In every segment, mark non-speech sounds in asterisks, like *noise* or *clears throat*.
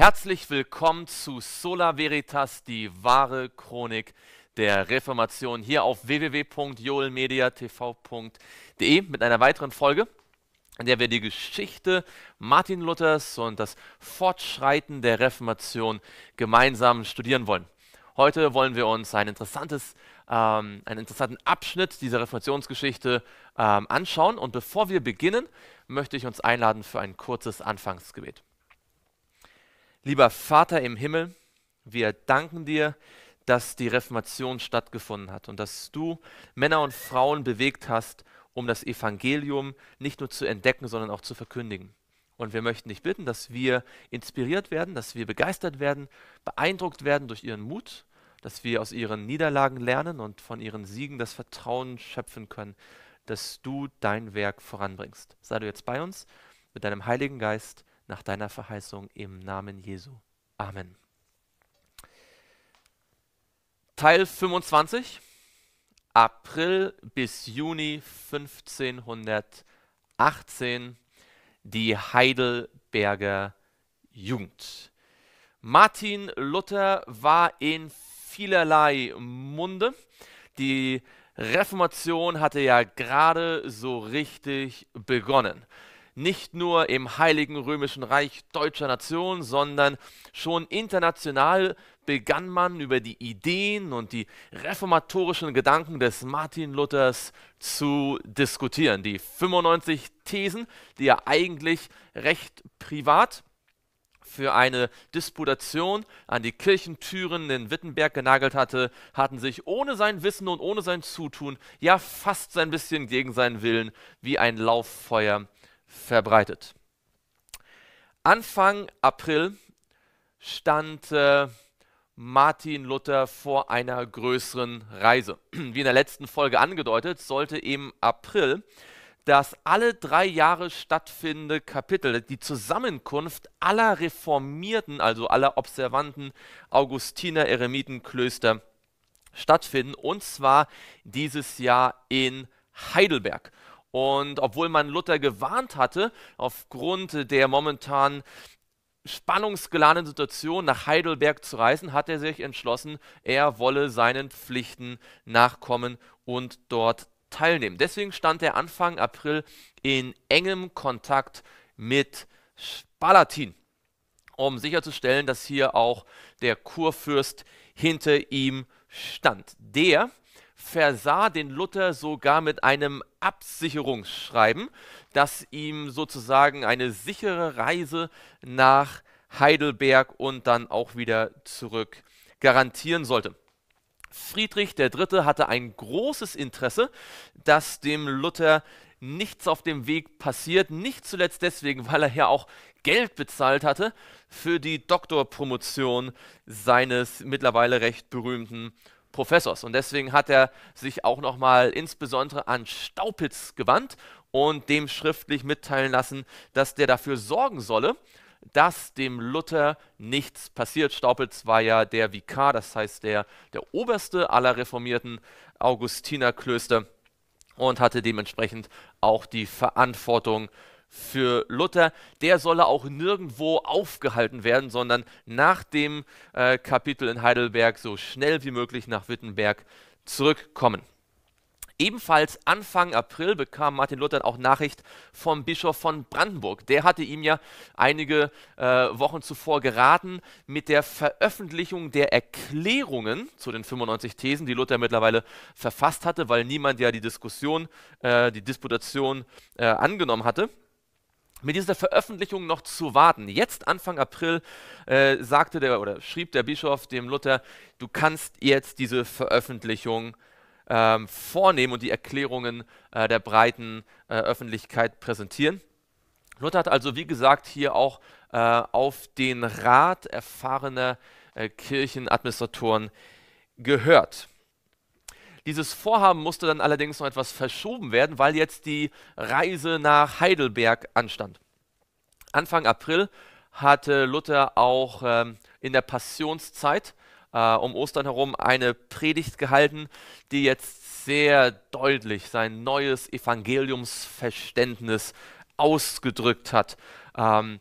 Herzlich willkommen zu Sola Veritas, die wahre Chronik der Reformation hier auf www.joelmediatv.de mit einer weiteren Folge, in der wir die Geschichte Martin Luthers und das Fortschreiten der Reformation gemeinsam studieren wollen. Heute wollen wir uns ein interessantes, ähm, einen interessanten Abschnitt dieser Reformationsgeschichte ähm, anschauen und bevor wir beginnen, möchte ich uns einladen für ein kurzes Anfangsgebet. Lieber Vater im Himmel, wir danken dir, dass die Reformation stattgefunden hat und dass du Männer und Frauen bewegt hast, um das Evangelium nicht nur zu entdecken, sondern auch zu verkündigen. Und wir möchten dich bitten, dass wir inspiriert werden, dass wir begeistert werden, beeindruckt werden durch ihren Mut, dass wir aus ihren Niederlagen lernen und von ihren Siegen das Vertrauen schöpfen können, dass du dein Werk voranbringst. Sei du jetzt bei uns mit deinem Heiligen Geist nach deiner Verheißung im Namen Jesu. Amen. Teil 25, April bis Juni 1518, die Heidelberger Jugend. Martin Luther war in vielerlei Munde. Die Reformation hatte ja gerade so richtig begonnen nicht nur im Heiligen Römischen Reich deutscher Nation, sondern schon international begann man über die Ideen und die reformatorischen Gedanken des Martin Luthers zu diskutieren. Die 95 Thesen, die er eigentlich recht privat für eine Disputation an die Kirchentüren in Wittenberg genagelt hatte, hatten sich ohne sein Wissen und ohne sein Zutun, ja fast ein bisschen gegen seinen Willen, wie ein Lauffeuer verbreitet. Anfang April stand äh, Martin Luther vor einer größeren Reise. *clears throat* Wie in der letzten Folge angedeutet, sollte im April das alle drei Jahre stattfindende Kapitel, die Zusammenkunft aller Reformierten, also aller observanten Augustiner Eremitenklöster stattfinden, und zwar dieses Jahr in Heidelberg. Und obwohl man Luther gewarnt hatte, aufgrund der momentan spannungsgeladenen Situation nach Heidelberg zu reisen, hat er sich entschlossen, er wolle seinen Pflichten nachkommen und dort teilnehmen. Deswegen stand er Anfang April in engem Kontakt mit Spalatin, um sicherzustellen, dass hier auch der Kurfürst hinter ihm stand. Der versah den Luther sogar mit einem Absicherungsschreiben, das ihm sozusagen eine sichere Reise nach Heidelberg und dann auch wieder zurück garantieren sollte. Friedrich III. hatte ein großes Interesse, dass dem Luther nichts auf dem Weg passiert, nicht zuletzt deswegen, weil er ja auch Geld bezahlt hatte für die Doktorpromotion seines mittlerweile recht berühmten Professors. Und deswegen hat er sich auch nochmal insbesondere an Staupitz gewandt und dem schriftlich mitteilen lassen, dass der dafür sorgen solle, dass dem Luther nichts passiert. Staupitz war ja der Vikar, das heißt der, der oberste aller reformierten Augustinerklöster und hatte dementsprechend auch die Verantwortung für Luther, der solle auch nirgendwo aufgehalten werden, sondern nach dem äh, Kapitel in Heidelberg so schnell wie möglich nach Wittenberg zurückkommen. Ebenfalls Anfang April bekam Martin Luther auch Nachricht vom Bischof von Brandenburg. Der hatte ihm ja einige äh, Wochen zuvor geraten, mit der Veröffentlichung der Erklärungen zu den 95 Thesen, die Luther mittlerweile verfasst hatte, weil niemand ja die Diskussion, äh, die Disputation äh, angenommen hatte mit dieser Veröffentlichung noch zu warten. Jetzt Anfang April äh, sagte der oder schrieb der Bischof dem Luther, du kannst jetzt diese Veröffentlichung ähm, vornehmen und die Erklärungen äh, der breiten äh, Öffentlichkeit präsentieren. Luther hat also, wie gesagt, hier auch äh, auf den Rat erfahrener äh, Kirchenadministratoren gehört. Dieses Vorhaben musste dann allerdings noch etwas verschoben werden, weil jetzt die Reise nach Heidelberg anstand. Anfang April hatte Luther auch ähm, in der Passionszeit äh, um Ostern herum eine Predigt gehalten, die jetzt sehr deutlich sein neues Evangeliumsverständnis ausgedrückt hat. Ähm,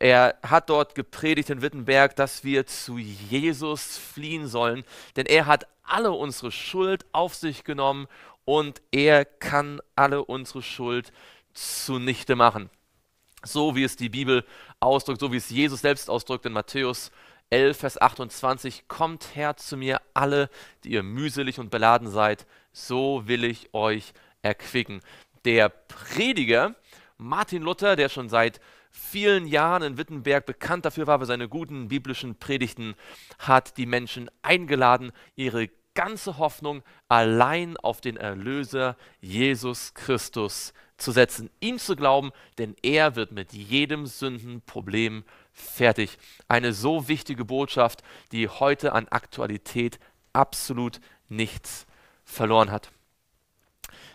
Er hat dort gepredigt in Wittenberg, dass wir zu Jesus fliehen sollen, denn er hat alle unsere Schuld auf sich genommen und er kann alle unsere Schuld zunichte machen. So wie es die Bibel ausdrückt, so wie es Jesus selbst ausdrückt in Matthäus 11, Vers 28, kommt her zu mir alle, die ihr mühselig und beladen seid, so will ich euch erquicken. Der Prediger Martin Luther, der schon seit vielen Jahren in Wittenberg bekannt dafür war, für seine guten biblischen Predigten, hat die Menschen eingeladen, ihre ganze Hoffnung allein auf den Erlöser Jesus Christus zu setzen, ihm zu glauben, denn er wird mit jedem Sündenproblem fertig. Eine so wichtige Botschaft, die heute an Aktualität absolut nichts verloren hat.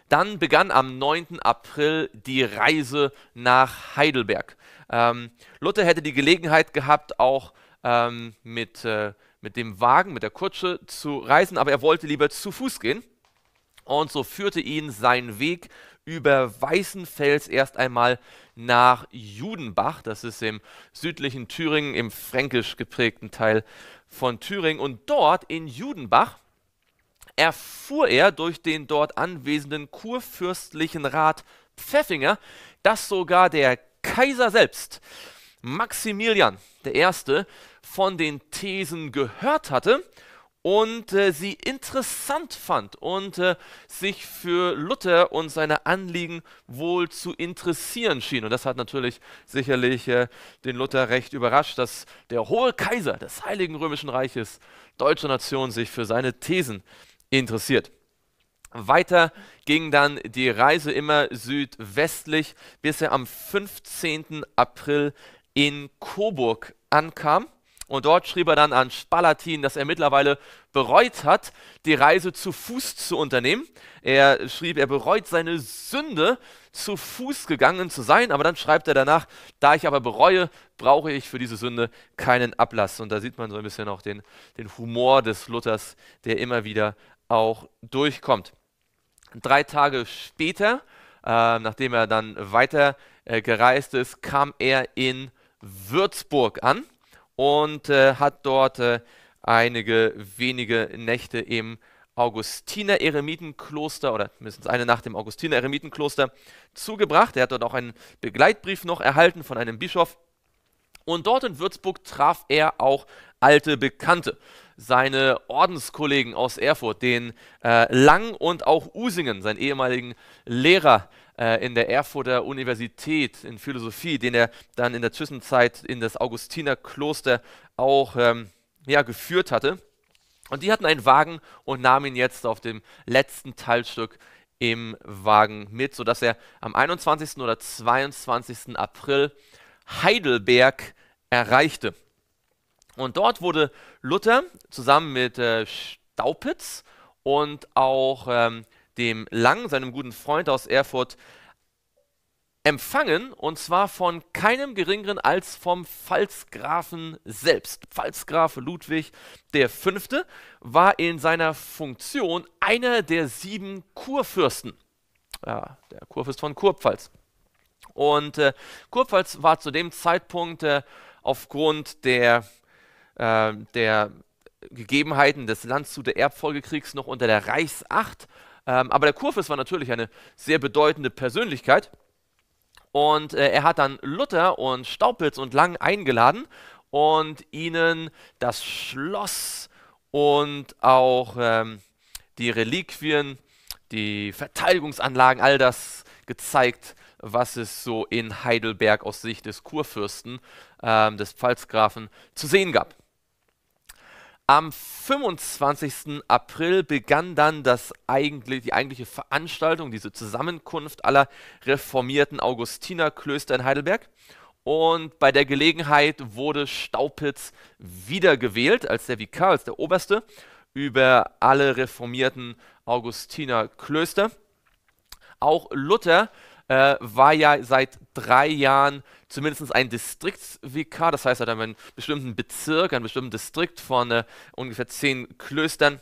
Dann begann am 9. April die Reise nach Heidelberg. Ähm, Luther hätte die Gelegenheit gehabt, auch ähm, mit, äh, mit dem Wagen, mit der Kutsche zu reisen, aber er wollte lieber zu Fuß gehen. Und so führte ihn sein Weg über Weißenfels erst einmal nach Judenbach. Das ist im südlichen Thüringen, im fränkisch geprägten Teil von Thüringen. Und dort in Judenbach erfuhr er durch den dort anwesenden kurfürstlichen Rat Pfeffinger, dass sogar der Kaiser selbst, Maximilian I., von den Thesen gehört hatte und äh, sie interessant fand und äh, sich für Luther und seine Anliegen wohl zu interessieren schien. Und das hat natürlich sicherlich äh, den Luther recht überrascht, dass der hohe Kaiser des Heiligen Römischen Reiches deutscher Nation sich für seine Thesen interessiert. Weiter ging dann die Reise immer südwestlich, bis er am 15. April in Coburg ankam. Und dort schrieb er dann an Spalatin, dass er mittlerweile bereut hat, die Reise zu Fuß zu unternehmen. Er schrieb, er bereut seine Sünde, zu Fuß gegangen zu sein. Aber dann schreibt er danach, da ich aber bereue, brauche ich für diese Sünde keinen Ablass. Und da sieht man so ein bisschen auch den, den Humor des Luthers, der immer wieder auch durchkommt. Drei Tage später, äh, nachdem er dann weiter äh, gereist ist, kam er in Würzburg an und äh, hat dort äh, einige wenige Nächte im Augustiner Eremitenkloster oder mindestens eine Nacht im Augustiner Eremitenkloster zugebracht. Er hat dort auch einen Begleitbrief noch erhalten von einem Bischof. Und dort in Würzburg traf er auch alte Bekannte seine Ordenskollegen aus Erfurt, den äh, Lang und auch Usingen, seinen ehemaligen Lehrer äh, in der Erfurter Universität in Philosophie, den er dann in der Zwischenzeit in das Augustinerkloster auch ähm, ja, geführt hatte. Und die hatten einen Wagen und nahmen ihn jetzt auf dem letzten Teilstück im Wagen mit, sodass er am 21. oder 22. April Heidelberg erreichte. Und dort wurde Luther zusammen mit äh, Staupitz und auch ähm, dem Lang, seinem guten Freund aus Erfurt, empfangen und zwar von keinem geringeren als vom Pfalzgrafen selbst. Pfalzgraf Ludwig V. war in seiner Funktion einer der sieben Kurfürsten. Ja, der Kurfürst von Kurpfalz. Und äh, Kurpfalz war zu dem Zeitpunkt äh, aufgrund der äh, der Gegebenheiten des Landshuter Erbfolgekriegs noch unter der Reichsacht. Ähm, aber der Kurfürst war natürlich eine sehr bedeutende Persönlichkeit. Und äh, er hat dann Luther und Staupitz und Lang eingeladen und ihnen das Schloss und auch ähm, die Reliquien, die Verteidigungsanlagen, all das gezeigt, was es so in Heidelberg aus Sicht des Kurfürsten, ähm, des Pfalzgrafen, zu sehen gab. Am 25. April begann dann das eigentlich, die eigentliche Veranstaltung, diese Zusammenkunft aller reformierten Augustinerklöster in Heidelberg. Und bei der Gelegenheit wurde Staupitz wiedergewählt als der Vikar, als der Oberste über alle reformierten Augustinerklöster. Auch Luther äh, war ja seit drei Jahren zumindest ein Distriktsvikar, das heißt, er hat einen bestimmten Bezirk, einen bestimmten Distrikt von äh, ungefähr zehn Klöstern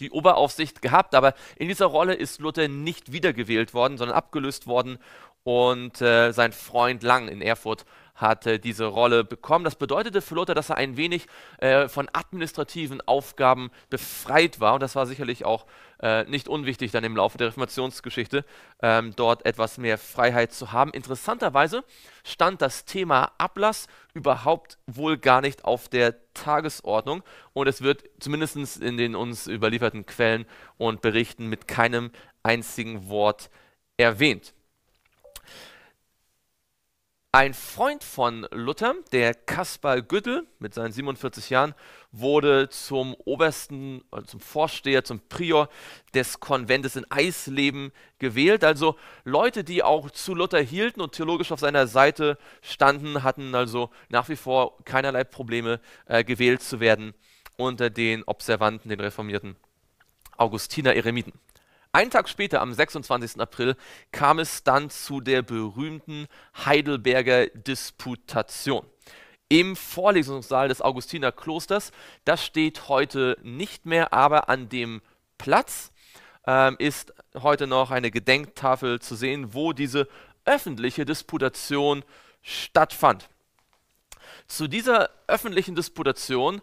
die Oberaufsicht gehabt, aber in dieser Rolle ist Luther nicht wiedergewählt worden, sondern abgelöst worden und äh, sein Freund Lang in Erfurt hat äh, diese Rolle bekommen. Das bedeutete für Luther, dass er ein wenig äh, von administrativen Aufgaben befreit war und das war sicherlich auch äh, nicht unwichtig dann im Laufe der Reformationsgeschichte, ähm, dort etwas mehr Freiheit zu haben. Interessanterweise stand das Thema Ablass überhaupt wohl gar nicht auf der Tagesordnung und es wird zumindest in den uns überlieferten Quellen und Berichten mit keinem einzigen Wort erwähnt. Ein Freund von Luther, der Kaspar Güttel mit seinen 47 Jahren, wurde zum obersten, also zum Vorsteher, zum Prior des Konventes in Eisleben gewählt. Also Leute, die auch zu Luther hielten und theologisch auf seiner Seite standen, hatten also nach wie vor keinerlei Probleme, äh, gewählt zu werden unter den Observanten, den reformierten Augustiner Eremiten. Einen Tag später, am 26. April, kam es dann zu der berühmten Heidelberger Disputation im Vorlesungssaal des Augustiner Klosters. Das steht heute nicht mehr, aber an dem Platz ähm, ist heute noch eine Gedenktafel zu sehen, wo diese öffentliche Disputation stattfand. Zu dieser öffentlichen Disputation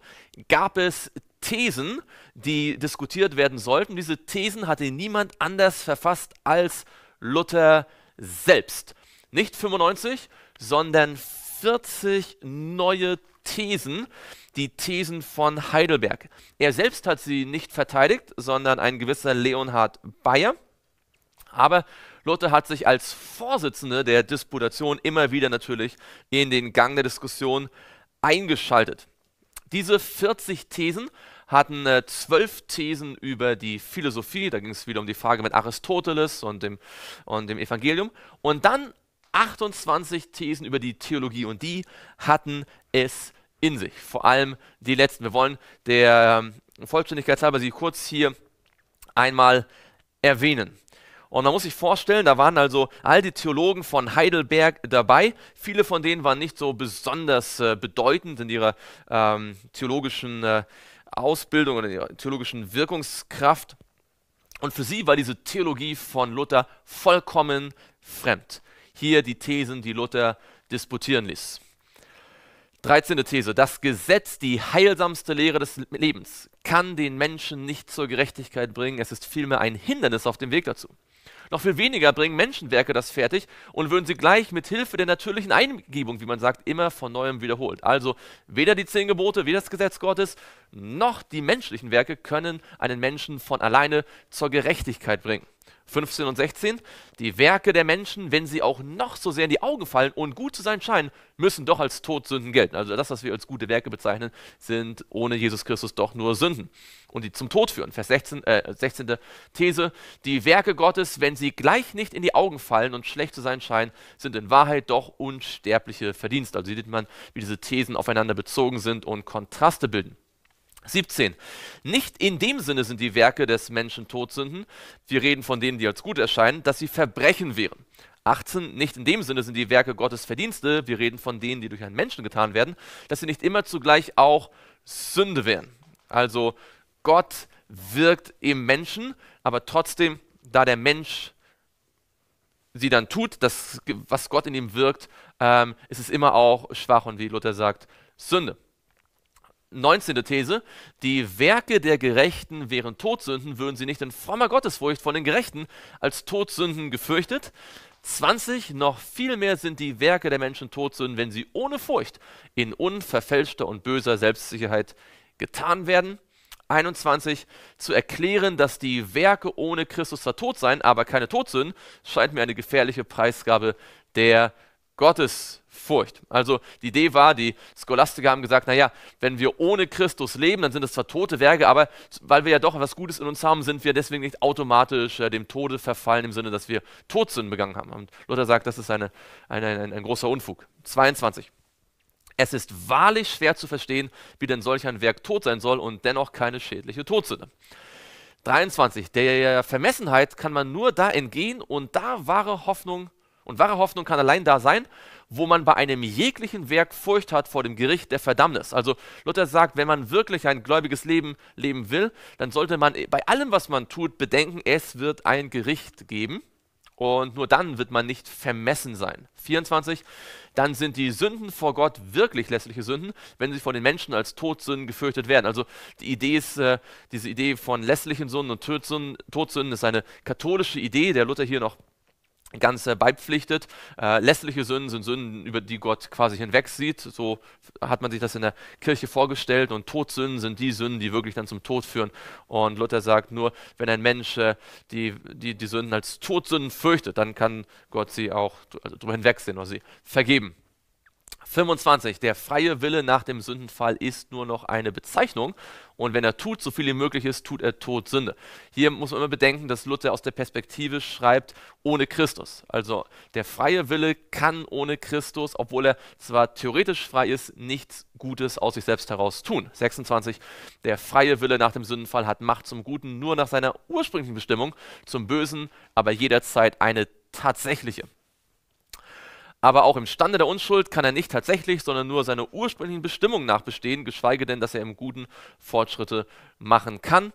gab es Thesen, die diskutiert werden sollten. Diese Thesen hatte niemand anders verfasst als Luther selbst. Nicht 95, sondern 40 neue Thesen, die Thesen von Heidelberg. Er selbst hat sie nicht verteidigt, sondern ein gewisser Leonhard Bayer. Aber Luther hat sich als Vorsitzende der Disputation immer wieder natürlich in den Gang der Diskussion eingeschaltet. Diese 40 Thesen hatten äh, zwölf Thesen über die Philosophie, da ging es wieder um die Frage mit Aristoteles und dem, und dem Evangelium, und dann 28 Thesen über die Theologie und die hatten es in sich, vor allem die letzten. Wir wollen der ähm, Vollständigkeit halber sie kurz hier einmal erwähnen. Und man muss sich vorstellen, da waren also all die Theologen von Heidelberg dabei. Viele von denen waren nicht so besonders äh, bedeutend in ihrer ähm, theologischen äh, Ausbildung oder ihrer theologischen Wirkungskraft. Und für sie war diese Theologie von Luther vollkommen fremd. Hier die Thesen, die Luther disputieren ließ. 13. These. Das Gesetz, die heilsamste Lehre des Lebens, kann den Menschen nicht zur Gerechtigkeit bringen. Es ist vielmehr ein Hindernis auf dem Weg dazu. Noch viel weniger bringen Menschenwerke das fertig und würden sie gleich mit Hilfe der natürlichen Eingebung, wie man sagt, immer von neuem wiederholt. Also weder die zehn Gebote, weder das Gesetz Gottes, noch die menschlichen Werke können einen Menschen von alleine zur Gerechtigkeit bringen. 15 und 16, die Werke der Menschen, wenn sie auch noch so sehr in die Augen fallen und gut zu sein scheinen, müssen doch als Todsünden gelten. Also das, was wir als gute Werke bezeichnen, sind ohne Jesus Christus doch nur Sünden und die zum Tod führen. Vers 16, äh, 16. These, die Werke Gottes, wenn sie gleich nicht in die Augen fallen und schlecht zu sein scheinen, sind in Wahrheit doch unsterbliche Verdienste. Also sieht man, wie diese Thesen aufeinander bezogen sind und Kontraste bilden. 17. Nicht in dem Sinne sind die Werke des Menschen Todsünden, wir reden von denen, die als gut erscheinen, dass sie Verbrechen wären. 18. Nicht in dem Sinne sind die Werke Gottes Verdienste, wir reden von denen, die durch einen Menschen getan werden, dass sie nicht immer zugleich auch Sünde wären. Also Gott wirkt im Menschen, aber trotzdem, da der Mensch sie dann tut, das, was Gott in ihm wirkt, ähm, ist es immer auch schwach und wie Luther sagt, Sünde. 19. These, die Werke der Gerechten wären Todsünden, würden sie nicht in frommer Gottesfurcht von den Gerechten als Todsünden gefürchtet. 20. Noch viel mehr sind die Werke der Menschen Todsünden, wenn sie ohne Furcht in unverfälschter und böser Selbstsicherheit getan werden. 21. Zu erklären, dass die Werke ohne Christus zwar tot seien, aber keine Todsünden, scheint mir eine gefährliche Preisgabe der Gottesfurcht. Also die Idee war, die Scholastiker haben gesagt, naja, wenn wir ohne Christus leben, dann sind es zwar tote Werke, aber weil wir ja doch etwas Gutes in uns haben, sind wir deswegen nicht automatisch äh, dem Tode verfallen, im Sinne, dass wir Todsünden begangen haben. Und Luther sagt, das ist eine, eine, ein, ein großer Unfug. 22. Es ist wahrlich schwer zu verstehen, wie denn solch ein Werk tot sein soll und dennoch keine schädliche Todsünde. 23. Der Vermessenheit kann man nur da entgehen und da wahre Hoffnung Und wahre Hoffnung kann allein da sein, wo man bei einem jeglichen Werk Furcht hat vor dem Gericht der Verdammnis. Also Luther sagt, wenn man wirklich ein gläubiges Leben leben will, dann sollte man bei allem, was man tut, bedenken, es wird ein Gericht geben. Und nur dann wird man nicht vermessen sein. 24. Dann sind die Sünden vor Gott wirklich lässliche Sünden, wenn sie von den Menschen als Todsünden gefürchtet werden. Also die Idee ist, äh, diese Idee von lässlichen Sünden und Todsünden, Todsünden ist eine katholische Idee, der Luther hier noch ganz äh, beipflichtet. Äh, lässliche Sünden sind Sünden, über die Gott quasi hinwegsieht. So hat man sich das in der Kirche vorgestellt. Und Todsünden sind die Sünden, die wirklich dann zum Tod führen. Und Luther sagt nur, wenn ein Mensch äh, die, die, die Sünden als Todsünden fürchtet, dann kann Gott sie auch also darüber hinwegsehen oder sie vergeben. 25. Der freie Wille nach dem Sündenfall ist nur noch eine Bezeichnung und wenn er tut, so viel wie möglich ist, tut er Todsünde. Hier muss man immer bedenken, dass Luther aus der Perspektive schreibt, ohne Christus. Also der freie Wille kann ohne Christus, obwohl er zwar theoretisch frei ist, nichts Gutes aus sich selbst heraus tun. 26. Der freie Wille nach dem Sündenfall hat Macht zum Guten nur nach seiner ursprünglichen Bestimmung, zum Bösen aber jederzeit eine tatsächliche. Aber auch im Stande der Unschuld kann er nicht tatsächlich, sondern nur seiner ursprünglichen Bestimmung nach bestehen, geschweige denn, dass er im Guten Fortschritte machen kann.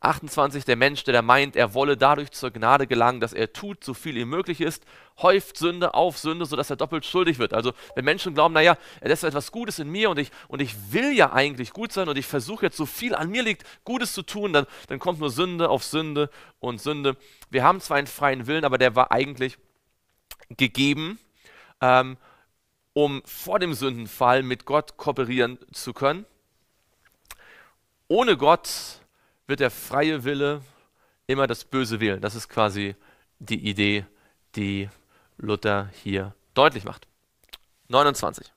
28. Der Mensch, der da meint, er wolle dadurch zur Gnade gelangen, dass er tut, so viel ihm möglich ist, häuft Sünde auf Sünde, sodass er doppelt schuldig wird. Also wenn Menschen glauben, naja, er lässt etwas Gutes in mir und ich, und ich will ja eigentlich gut sein und ich versuche jetzt so viel an mir liegt, Gutes zu tun, dann, dann kommt nur Sünde auf Sünde und Sünde. Wir haben zwar einen freien Willen, aber der war eigentlich gegeben ähm, um vor dem Sündenfall mit Gott kooperieren zu können. Ohne Gott wird der freie Wille immer das Böse wählen. Das ist quasi die Idee, die Luther hier deutlich macht. 29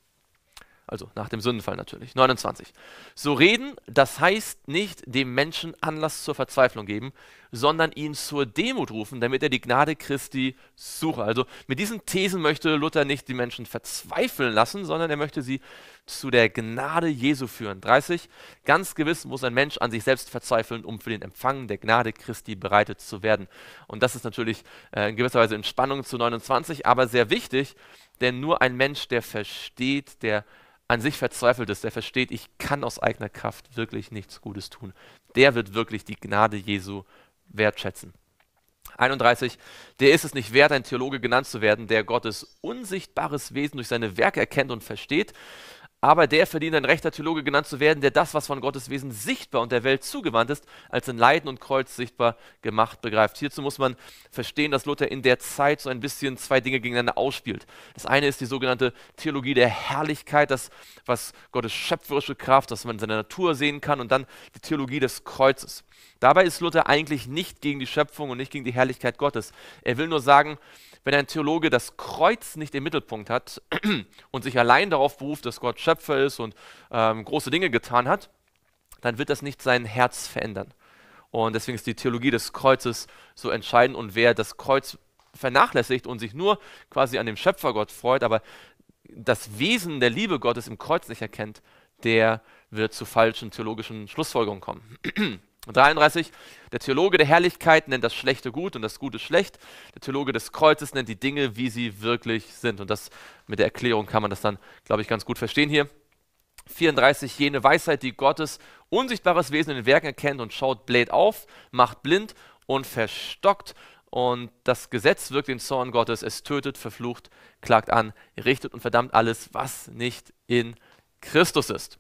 also nach dem Sündenfall natürlich. 29. So reden, das heißt nicht dem Menschen Anlass zur Verzweiflung geben, sondern ihn zur Demut rufen, damit er die Gnade Christi suche. Also mit diesen Thesen möchte Luther nicht die Menschen verzweifeln lassen, sondern er möchte sie zu der Gnade Jesu führen. 30. Ganz gewiss muss ein Mensch an sich selbst verzweifeln, um für den Empfang der Gnade Christi bereitet zu werden. Und das ist natürlich äh, in gewisser Weise in Spannung zu 29, aber sehr wichtig, denn nur ein Mensch, der versteht, der an sich verzweifelt ist, der versteht, ich kann aus eigener Kraft wirklich nichts Gutes tun, der wird wirklich die Gnade Jesu wertschätzen. 31. Der ist es nicht wert, ein Theologe genannt zu werden, der Gottes unsichtbares Wesen durch seine Werke erkennt und versteht, aber der verdient ein rechter Theologe genannt zu werden, der das, was von Gottes Wesen sichtbar und der Welt zugewandt ist, als in Leiden und Kreuz sichtbar gemacht begreift. Hierzu muss man verstehen, dass Luther in der Zeit so ein bisschen zwei Dinge gegeneinander ausspielt. Das eine ist die sogenannte Theologie der Herrlichkeit, das, was Gottes schöpferische Kraft, das man in seiner Natur sehen kann, und dann die Theologie des Kreuzes. Dabei ist Luther eigentlich nicht gegen die Schöpfung und nicht gegen die Herrlichkeit Gottes. Er will nur sagen, wenn ein Theologe das Kreuz nicht im Mittelpunkt hat *clears throat* und sich allein darauf beruft, dass Gott Schöpfer ist und ähm, große Dinge getan hat, dann wird das nicht sein Herz verändern. Und deswegen ist die Theologie des Kreuzes so entscheidend. Und wer das Kreuz vernachlässigt und sich nur quasi an dem Schöpfergott freut, aber das Wesen der Liebe Gottes im Kreuz nicht erkennt, der wird zu falschen theologischen Schlussfolgerungen kommen. *clears throat* 33. Der Theologe der Herrlichkeit nennt das Schlechte gut und das Gute schlecht. Der Theologe des Kreuzes nennt die Dinge, wie sie wirklich sind. Und das mit der Erklärung kann man das dann, glaube ich, ganz gut verstehen hier. 34. Jene Weisheit, die Gottes unsichtbares Wesen in den Werken erkennt und schaut, bläht auf, macht blind und verstockt. Und das Gesetz wirkt den Zorn Gottes. Es tötet, verflucht, klagt an, richtet und verdammt alles, was nicht in Christus ist.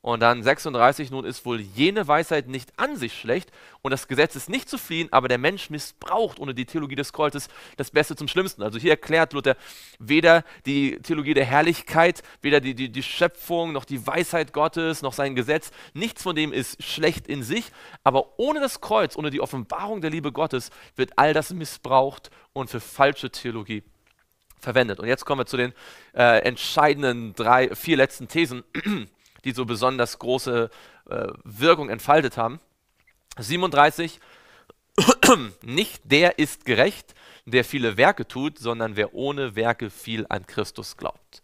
Und dann 36, nun ist wohl jene Weisheit nicht an sich schlecht und das Gesetz ist nicht zu fliehen, aber der Mensch missbraucht ohne die Theologie des Kreuzes das Beste zum Schlimmsten. Also hier erklärt Luther weder die Theologie der Herrlichkeit, weder die, die, die Schöpfung, noch die Weisheit Gottes, noch sein Gesetz. Nichts von dem ist schlecht in sich, aber ohne das Kreuz, ohne die Offenbarung der Liebe Gottes wird all das missbraucht und für falsche Theologie verwendet. Und jetzt kommen wir zu den äh, entscheidenden drei, vier letzten Thesen *clears throat* die so besonders große äh, Wirkung entfaltet haben. 37, *clears throat* nicht der ist gerecht, der viele Werke tut, sondern wer ohne Werke viel an Christus glaubt.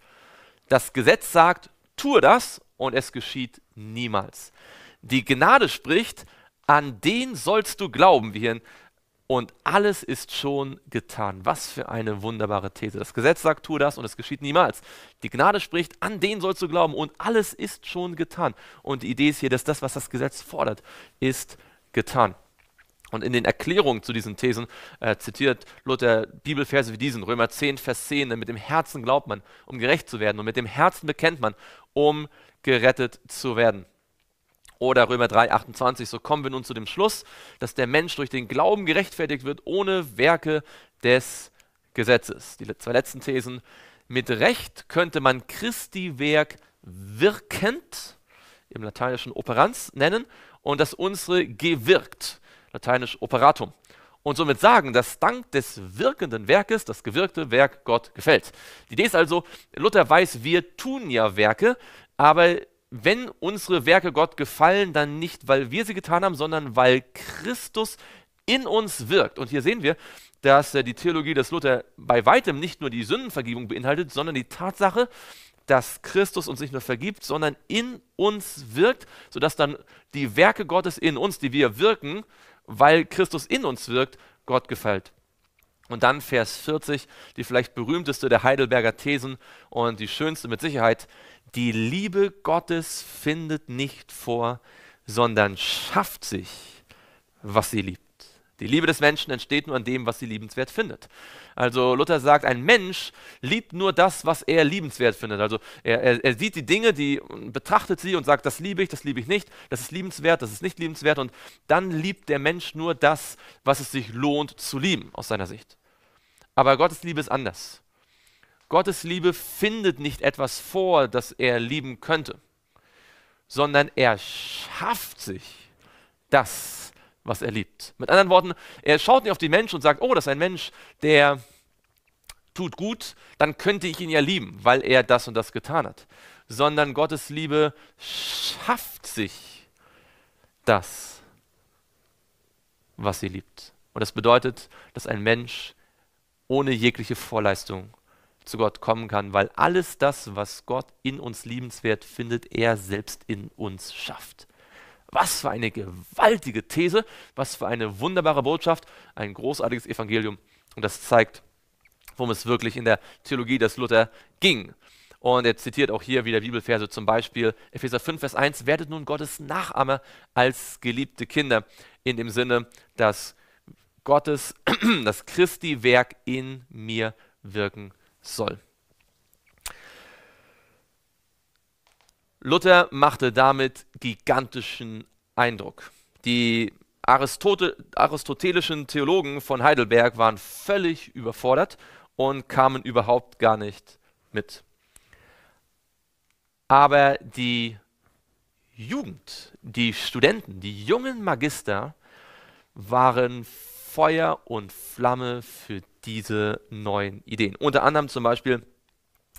Das Gesetz sagt, tue das und es geschieht niemals. Die Gnade spricht, an den sollst du glauben, wie hier in und alles ist schon getan. Was für eine wunderbare These. Das Gesetz sagt, tu das und es geschieht niemals. Die Gnade spricht, an den sollst du glauben und alles ist schon getan. Und die Idee ist hier, dass das, was das Gesetz fordert, ist getan. Und in den Erklärungen zu diesen Thesen äh, zitiert Luther Bibelverse wie diesen, Römer 10, Vers 10, mit dem Herzen glaubt man, um gerecht zu werden, und mit dem Herzen bekennt man, um gerettet zu werden. Oder Römer 3, 28, so kommen wir nun zu dem Schluss, dass der Mensch durch den Glauben gerechtfertigt wird, ohne Werke des Gesetzes. Die zwei letzten Thesen. Mit Recht könnte man Christi Werk wirkend, im lateinischen Operanz nennen, und das unsere gewirkt, lateinisch Operatum. Und somit sagen, dass dank des wirkenden Werkes das gewirkte Werk Gott gefällt. Die Idee ist also, Luther weiß, wir tun ja Werke, aber wenn unsere Werke Gott gefallen, dann nicht, weil wir sie getan haben, sondern weil Christus in uns wirkt. Und hier sehen wir, dass äh, die Theologie des Luther bei weitem nicht nur die Sündenvergebung beinhaltet, sondern die Tatsache, dass Christus uns nicht nur vergibt, sondern in uns wirkt, sodass dann die Werke Gottes in uns, die wir wirken, weil Christus in uns wirkt, Gott gefällt. Und dann Vers 40, die vielleicht berühmteste der Heidelberger Thesen und die schönste mit Sicherheit. Die Liebe Gottes findet nicht vor, sondern schafft sich, was sie liebt. Die Liebe des Menschen entsteht nur an dem, was sie liebenswert findet. Also Luther sagt, ein Mensch liebt nur das, was er liebenswert findet. Also er, er, er, sieht die Dinge, die betrachtet sie und sagt, das liebe ich, das liebe ich nicht, das ist liebenswert, das ist nicht liebenswert. Und dann liebt der Mensch nur das, was es sich lohnt zu lieben, aus seiner Sicht. Aber Gottes Liebe ist anders. Gottes Liebe findet nicht etwas vor, das er lieben könnte, sondern er schafft sich das, was er liebt. Mit anderen Worten, er schaut nicht auf den Menschen und sagt, oh, das ist ein Mensch, der tut gut, dann könnte ich ihn ja lieben, weil er das und das getan hat. Sondern Gottes Liebe schafft sich das, was sie liebt. Und das bedeutet, dass ein Mensch ohne jegliche Vorleistung zu Gott kommen kann, weil alles das, was Gott in uns liebenswert findet, er selbst in uns schafft. Was für eine gewaltige These, was für eine wunderbare Botschaft, ein großartiges Evangelium. Und das zeigt, worum es wirklich in der Theologie des Luther ging. Und er zitiert auch hier wieder Bibelverse, zum Beispiel Epheser 5, Vers 1, werdet nun Gottes Nachahmer als geliebte Kinder, in dem Sinne, dass Gottes, *clears throat* das Christi Werk in mir wirken soll. Luther machte damit gigantischen Eindruck. Die Aristotel aristotelischen Theologen von Heidelberg waren völlig überfordert und kamen überhaupt gar nicht mit. Aber die Jugend, die Studenten, die jungen Magister waren Feuer und Flamme für diese neuen Ideen. Unter anderem zum Beispiel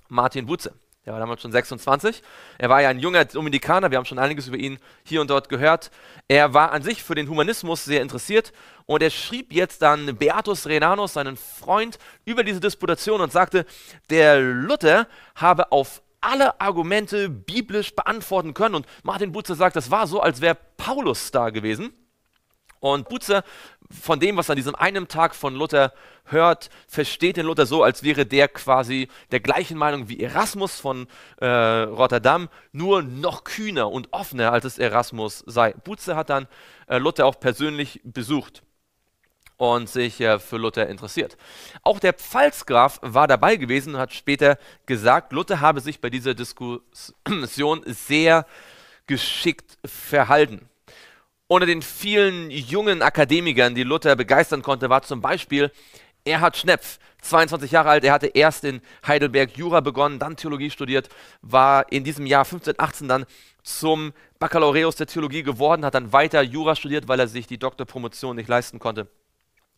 Martin Butze. Der war damals schon 26. Er war ja ein junger Dominikaner. Wir haben schon einiges über ihn hier und dort gehört. Er war an sich für den Humanismus sehr interessiert und er schrieb jetzt dann Beatus Renanus, seinen Freund, über diese Disputation und sagte, der Luther habe auf alle Argumente biblisch beantworten können. Und Martin Butzer sagt, das war so, als wäre Paulus da gewesen. Und Butzer, von dem, was er an diesem einen Tag von Luther hört, versteht den Luther so, als wäre der quasi der gleichen Meinung wie Erasmus von äh, Rotterdam, nur noch kühner und offener, als es Erasmus sei. Butzer hat dann äh, Luther auch persönlich besucht und sich äh, für Luther interessiert. Auch der Pfalzgraf war dabei gewesen und hat später gesagt, Luther habe sich bei dieser Diskussion sehr geschickt verhalten. Unter den vielen jungen Akademikern, die Luther begeistern konnte, war zum Beispiel Erhard Schnepf, 22 Jahre alt. Er hatte erst in Heidelberg Jura begonnen, dann Theologie studiert, war in diesem Jahr 1518 dann zum Baccalaureus der Theologie geworden, hat dann weiter Jura studiert, weil er sich die Doktorpromotion nicht leisten konnte.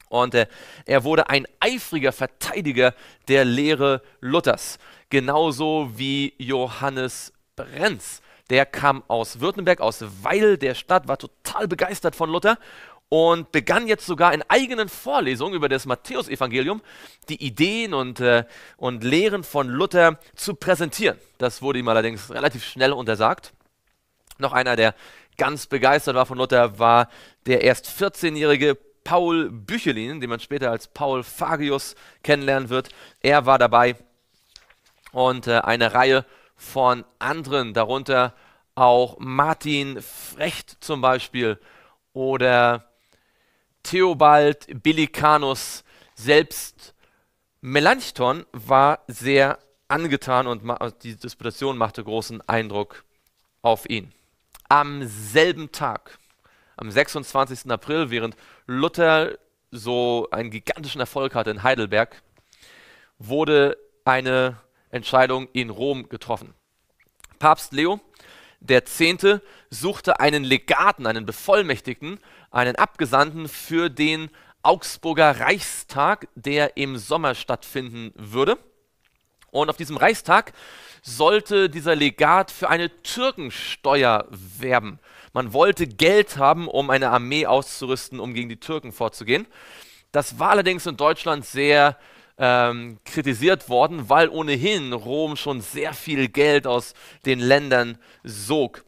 Und äh, er wurde ein eifriger Verteidiger der Lehre Luthers, genauso wie Johannes Brenz der kam aus Württemberg, aus Weil, der Stadt, war total begeistert von Luther und begann jetzt sogar in eigenen Vorlesungen über das Matthäusevangelium die Ideen und, äh, und Lehren von Luther zu präsentieren. Das wurde ihm allerdings relativ schnell untersagt. Noch einer, der ganz begeistert war von Luther, war der erst 14-jährige Paul Büchelin, den man später als Paul Fagius kennenlernen wird. Er war dabei und äh, eine Reihe von anderen, darunter auch Martin Frecht zum Beispiel oder Theobald Bilikanus, selbst Melanchthon war sehr angetan und die Disputation machte großen Eindruck auf ihn. Am selben Tag, am 26. April, während Luther so einen gigantischen Erfolg hatte in Heidelberg, wurde eine Entscheidung in Rom getroffen. Papst Leo der Zehnte suchte einen Legaten, einen Bevollmächtigten, einen Abgesandten für den Augsburger Reichstag, der im Sommer stattfinden würde. Und auf diesem Reichstag sollte dieser Legat für eine Türkensteuer werben. Man wollte Geld haben, um eine Armee auszurüsten, um gegen die Türken vorzugehen. Das war allerdings in Deutschland sehr ähm, kritisiert worden, weil ohnehin Rom schon sehr viel Geld aus den Ländern sog.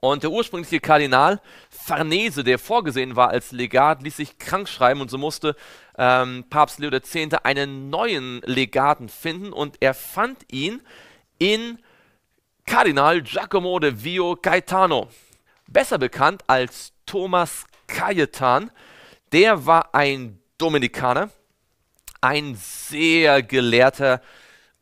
Und der ursprüngliche Kardinal Farnese, der vorgesehen war als Legat, ließ sich krank schreiben und so musste ähm, Papst Leo X. einen neuen Legaten finden und er fand ihn in Kardinal Giacomo de Vio Gaetano, besser bekannt als Thomas Cajetan. Der war ein Dominikaner, ein sehr gelehrter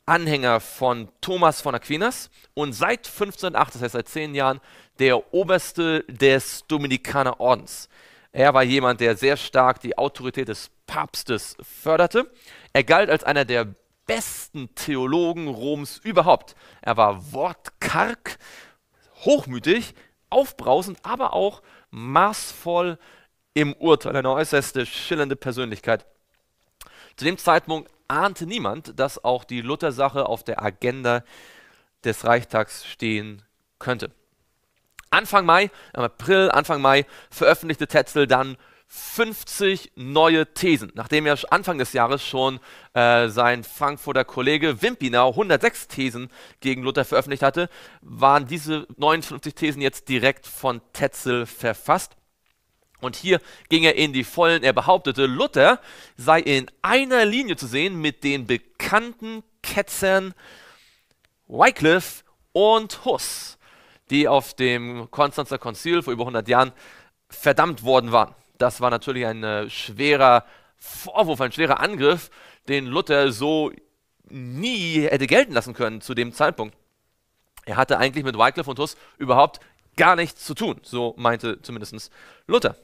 Anhänger von Thomas von Aquinas und seit 1508, das heißt seit zehn Jahren, der Oberste des Dominikanerordens. Er war jemand, der sehr stark die Autorität des Papstes förderte. Er galt als einer der besten Theologen Roms überhaupt. Er war wortkarg, hochmütig, aufbrausend, aber auch maßvoll im Urteil, eine äußerst schillernde Persönlichkeit. Zu dem Zeitpunkt ahnte niemand, dass auch die Luthersache auf der Agenda des Reichstags stehen könnte. Anfang Mai, im April, Anfang Mai veröffentlichte Tetzel dann 50 neue Thesen. Nachdem er Anfang des Jahres schon äh, sein Frankfurter Kollege Wimpinau 106 Thesen gegen Luther veröffentlicht hatte, waren diese 59 Thesen jetzt direkt von Tetzel verfasst. Und hier ging er in die Vollen. Er behauptete, Luther sei in einer Linie zu sehen mit den bekannten Ketzern Wycliffe und Huss, die auf dem Konstanzer Konzil vor über 100 Jahren verdammt worden waren. Das war natürlich ein äh, schwerer Vorwurf, ein schwerer Angriff, den Luther so nie hätte gelten lassen können zu dem Zeitpunkt. Er hatte eigentlich mit Wycliffe und Huss überhaupt gar nichts zu tun, so meinte zumindest Luther.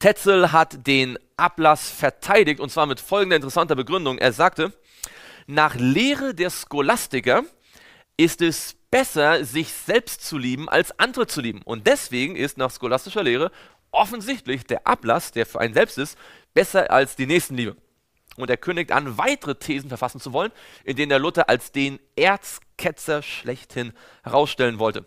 Tetzel hat den Ablass verteidigt und zwar mit folgender interessanter Begründung. Er sagte, nach Lehre der Scholastiker ist es besser, sich selbst zu lieben, als andere zu lieben. Und deswegen ist nach scholastischer Lehre offensichtlich der Ablass, der für einen selbst ist, besser als die Nächstenliebe. Und er kündigt an, weitere Thesen verfassen zu wollen, in denen er Luther als den Erzketzer schlechthin herausstellen wollte.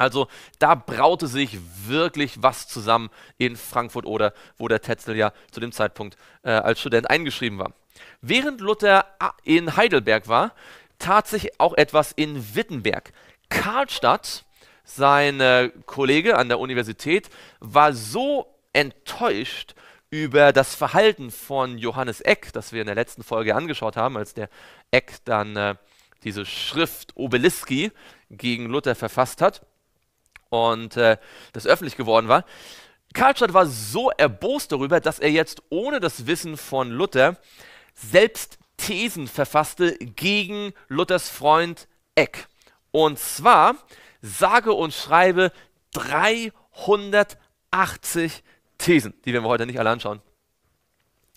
Also da braute sich wirklich was zusammen in Frankfurt oder wo der Tetzel ja zu dem Zeitpunkt äh, als Student eingeschrieben war. Während Luther in Heidelberg war, tat sich auch etwas in Wittenberg. Karlstadt, sein äh, Kollege an der Universität, war so enttäuscht über das Verhalten von Johannes Eck, das wir in der letzten Folge angeschaut haben, als der Eck dann äh, diese Schrift Obeliski gegen Luther verfasst hat und äh, das öffentlich geworden war. Karlstadt war so erbost darüber, dass er jetzt ohne das Wissen von Luther selbst Thesen verfasste gegen Luthers Freund Eck. Und zwar sage und schreibe 380 Thesen, die werden wir heute nicht alle anschauen.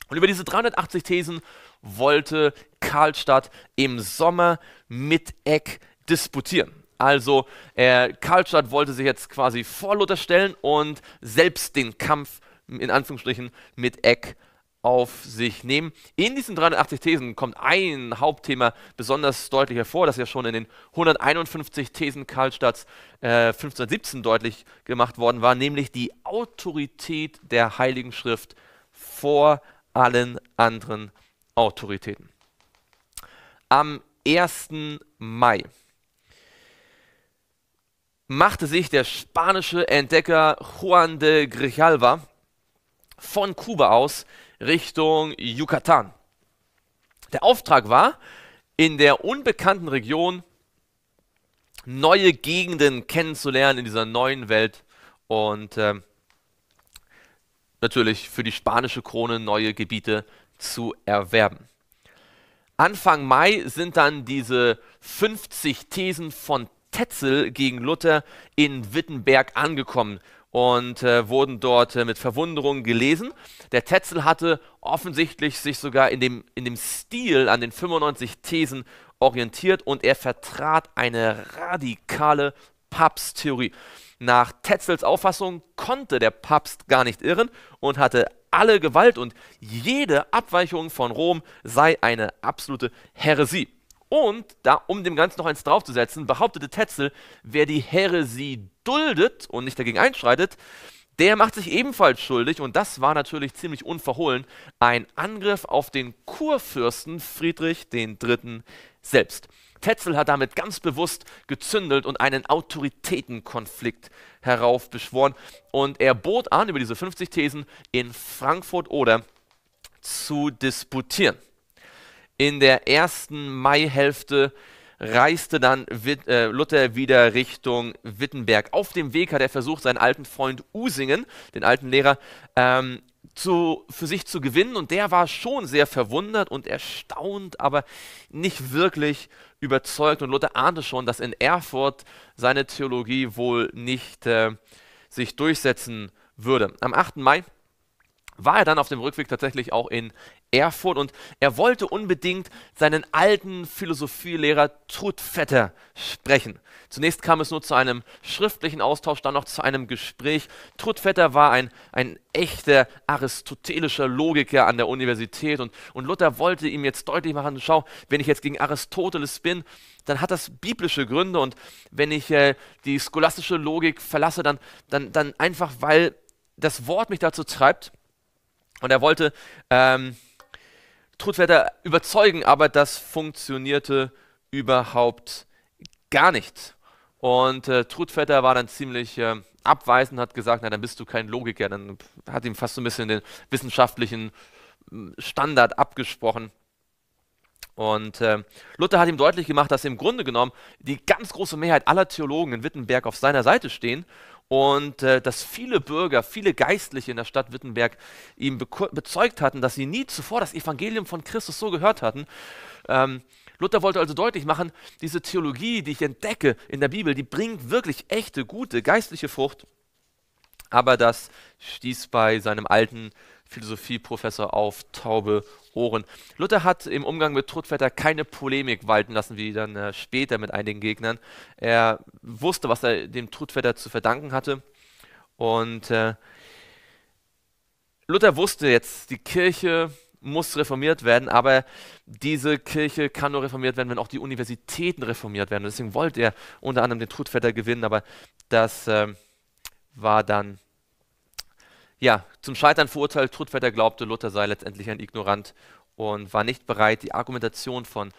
Und über diese 380 Thesen wollte Karlstadt im Sommer mit Eck disputieren. Also äh, Karlstadt wollte sich jetzt quasi vor Luther stellen und selbst den Kampf in Anführungsstrichen mit Eck auf sich nehmen. In diesen 380 Thesen kommt ein Hauptthema besonders deutlich hervor, das ja schon in den 151 Thesen Karlstadts äh, 1517 deutlich gemacht worden war, nämlich die Autorität der Heiligen Schrift vor allen anderen Autoritäten. Am 1. Mai machte sich der spanische Entdecker Juan de Grijalva von Kuba aus Richtung Yucatan. Der Auftrag war, in der unbekannten Region neue Gegenden kennenzulernen in dieser neuen Welt und äh, natürlich für die spanische Krone neue Gebiete zu erwerben. Anfang Mai sind dann diese 50 Thesen von Tetzel gegen Luther in Wittenberg angekommen und äh, wurden dort äh, mit Verwunderung gelesen. Der Tetzel hatte offensichtlich sich sogar in dem, in dem Stil an den 95 Thesen orientiert und er vertrat eine radikale Papsttheorie. Nach Tetzels Auffassung konnte der Papst gar nicht irren und hatte alle Gewalt und jede Abweichung von Rom sei eine absolute Häresie. Und da, um dem Ganzen noch eins draufzusetzen, behauptete Tetzel, wer die Häresie duldet und nicht dagegen einschreitet, der macht sich ebenfalls schuldig, und das war natürlich ziemlich unverhohlen, ein Angriff auf den Kurfürsten Friedrich III. selbst. Tetzel hat damit ganz bewusst gezündelt und einen Autoritätenkonflikt heraufbeschworen. Und er bot an, über diese 50 Thesen in Frankfurt oder zu disputieren. In der ersten Maihälfte reiste dann äh, Luther wieder Richtung Wittenberg. Auf dem Weg hat er versucht, seinen alten Freund Usingen, den alten Lehrer, ähm, zu, für sich zu gewinnen. Und der war schon sehr verwundert und erstaunt, aber nicht wirklich überzeugt. Und Luther ahnte schon, dass in Erfurt seine Theologie wohl nicht äh, sich durchsetzen würde. Am 8. Mai war er dann auf dem Rückweg tatsächlich auch in Erfurt und er wollte unbedingt seinen alten Philosophielehrer Trudvetter sprechen. Zunächst kam es nur zu einem schriftlichen Austausch, dann noch zu einem Gespräch. Trudvetter war ein, ein echter aristotelischer Logiker an der Universität und, und Luther wollte ihm jetzt deutlich machen, schau, wenn ich jetzt gegen Aristoteles bin, dann hat das biblische Gründe und wenn ich äh, die scholastische Logik verlasse, dann, dann, dann einfach, weil das Wort mich dazu treibt, und er wollte ähm, Trudwetter überzeugen, aber das funktionierte überhaupt gar nicht. Und äh, Trudvetter war dann ziemlich äh, abweisend, hat gesagt, na dann bist du kein Logiker, dann hat ihm fast so ein bisschen den wissenschaftlichen hm, Standard abgesprochen. Und äh, Luther hat ihm deutlich gemacht, dass im Grunde genommen die ganz große Mehrheit aller Theologen in Wittenberg auf seiner Seite stehen und äh, dass viele Bürger, viele Geistliche in der Stadt Wittenberg ihm bezeugt hatten, dass sie nie zuvor das Evangelium von Christus so gehört hatten. Ähm, Luther wollte also deutlich machen, diese Theologie, die ich entdecke in der Bibel, die bringt wirklich echte, gute, geistliche Frucht. Aber das stieß bei seinem alten Philosophieprofessor auf taube Ohren. Luther hat im Umgang mit Trudvetter keine Polemik walten lassen, wie dann äh, später mit einigen Gegnern. Er wusste, was er dem Trudvetter zu verdanken hatte. Und äh, Luther wusste jetzt, die Kirche muss reformiert werden, aber diese Kirche kann nur reformiert werden, wenn auch die Universitäten reformiert werden. Und deswegen wollte er unter anderem den Trudvetter gewinnen, aber das äh, war dann ja, zum Scheitern verurteilt, Trudvetter glaubte, Luther sei letztendlich ein Ignorant und war nicht bereit, die Argumentation von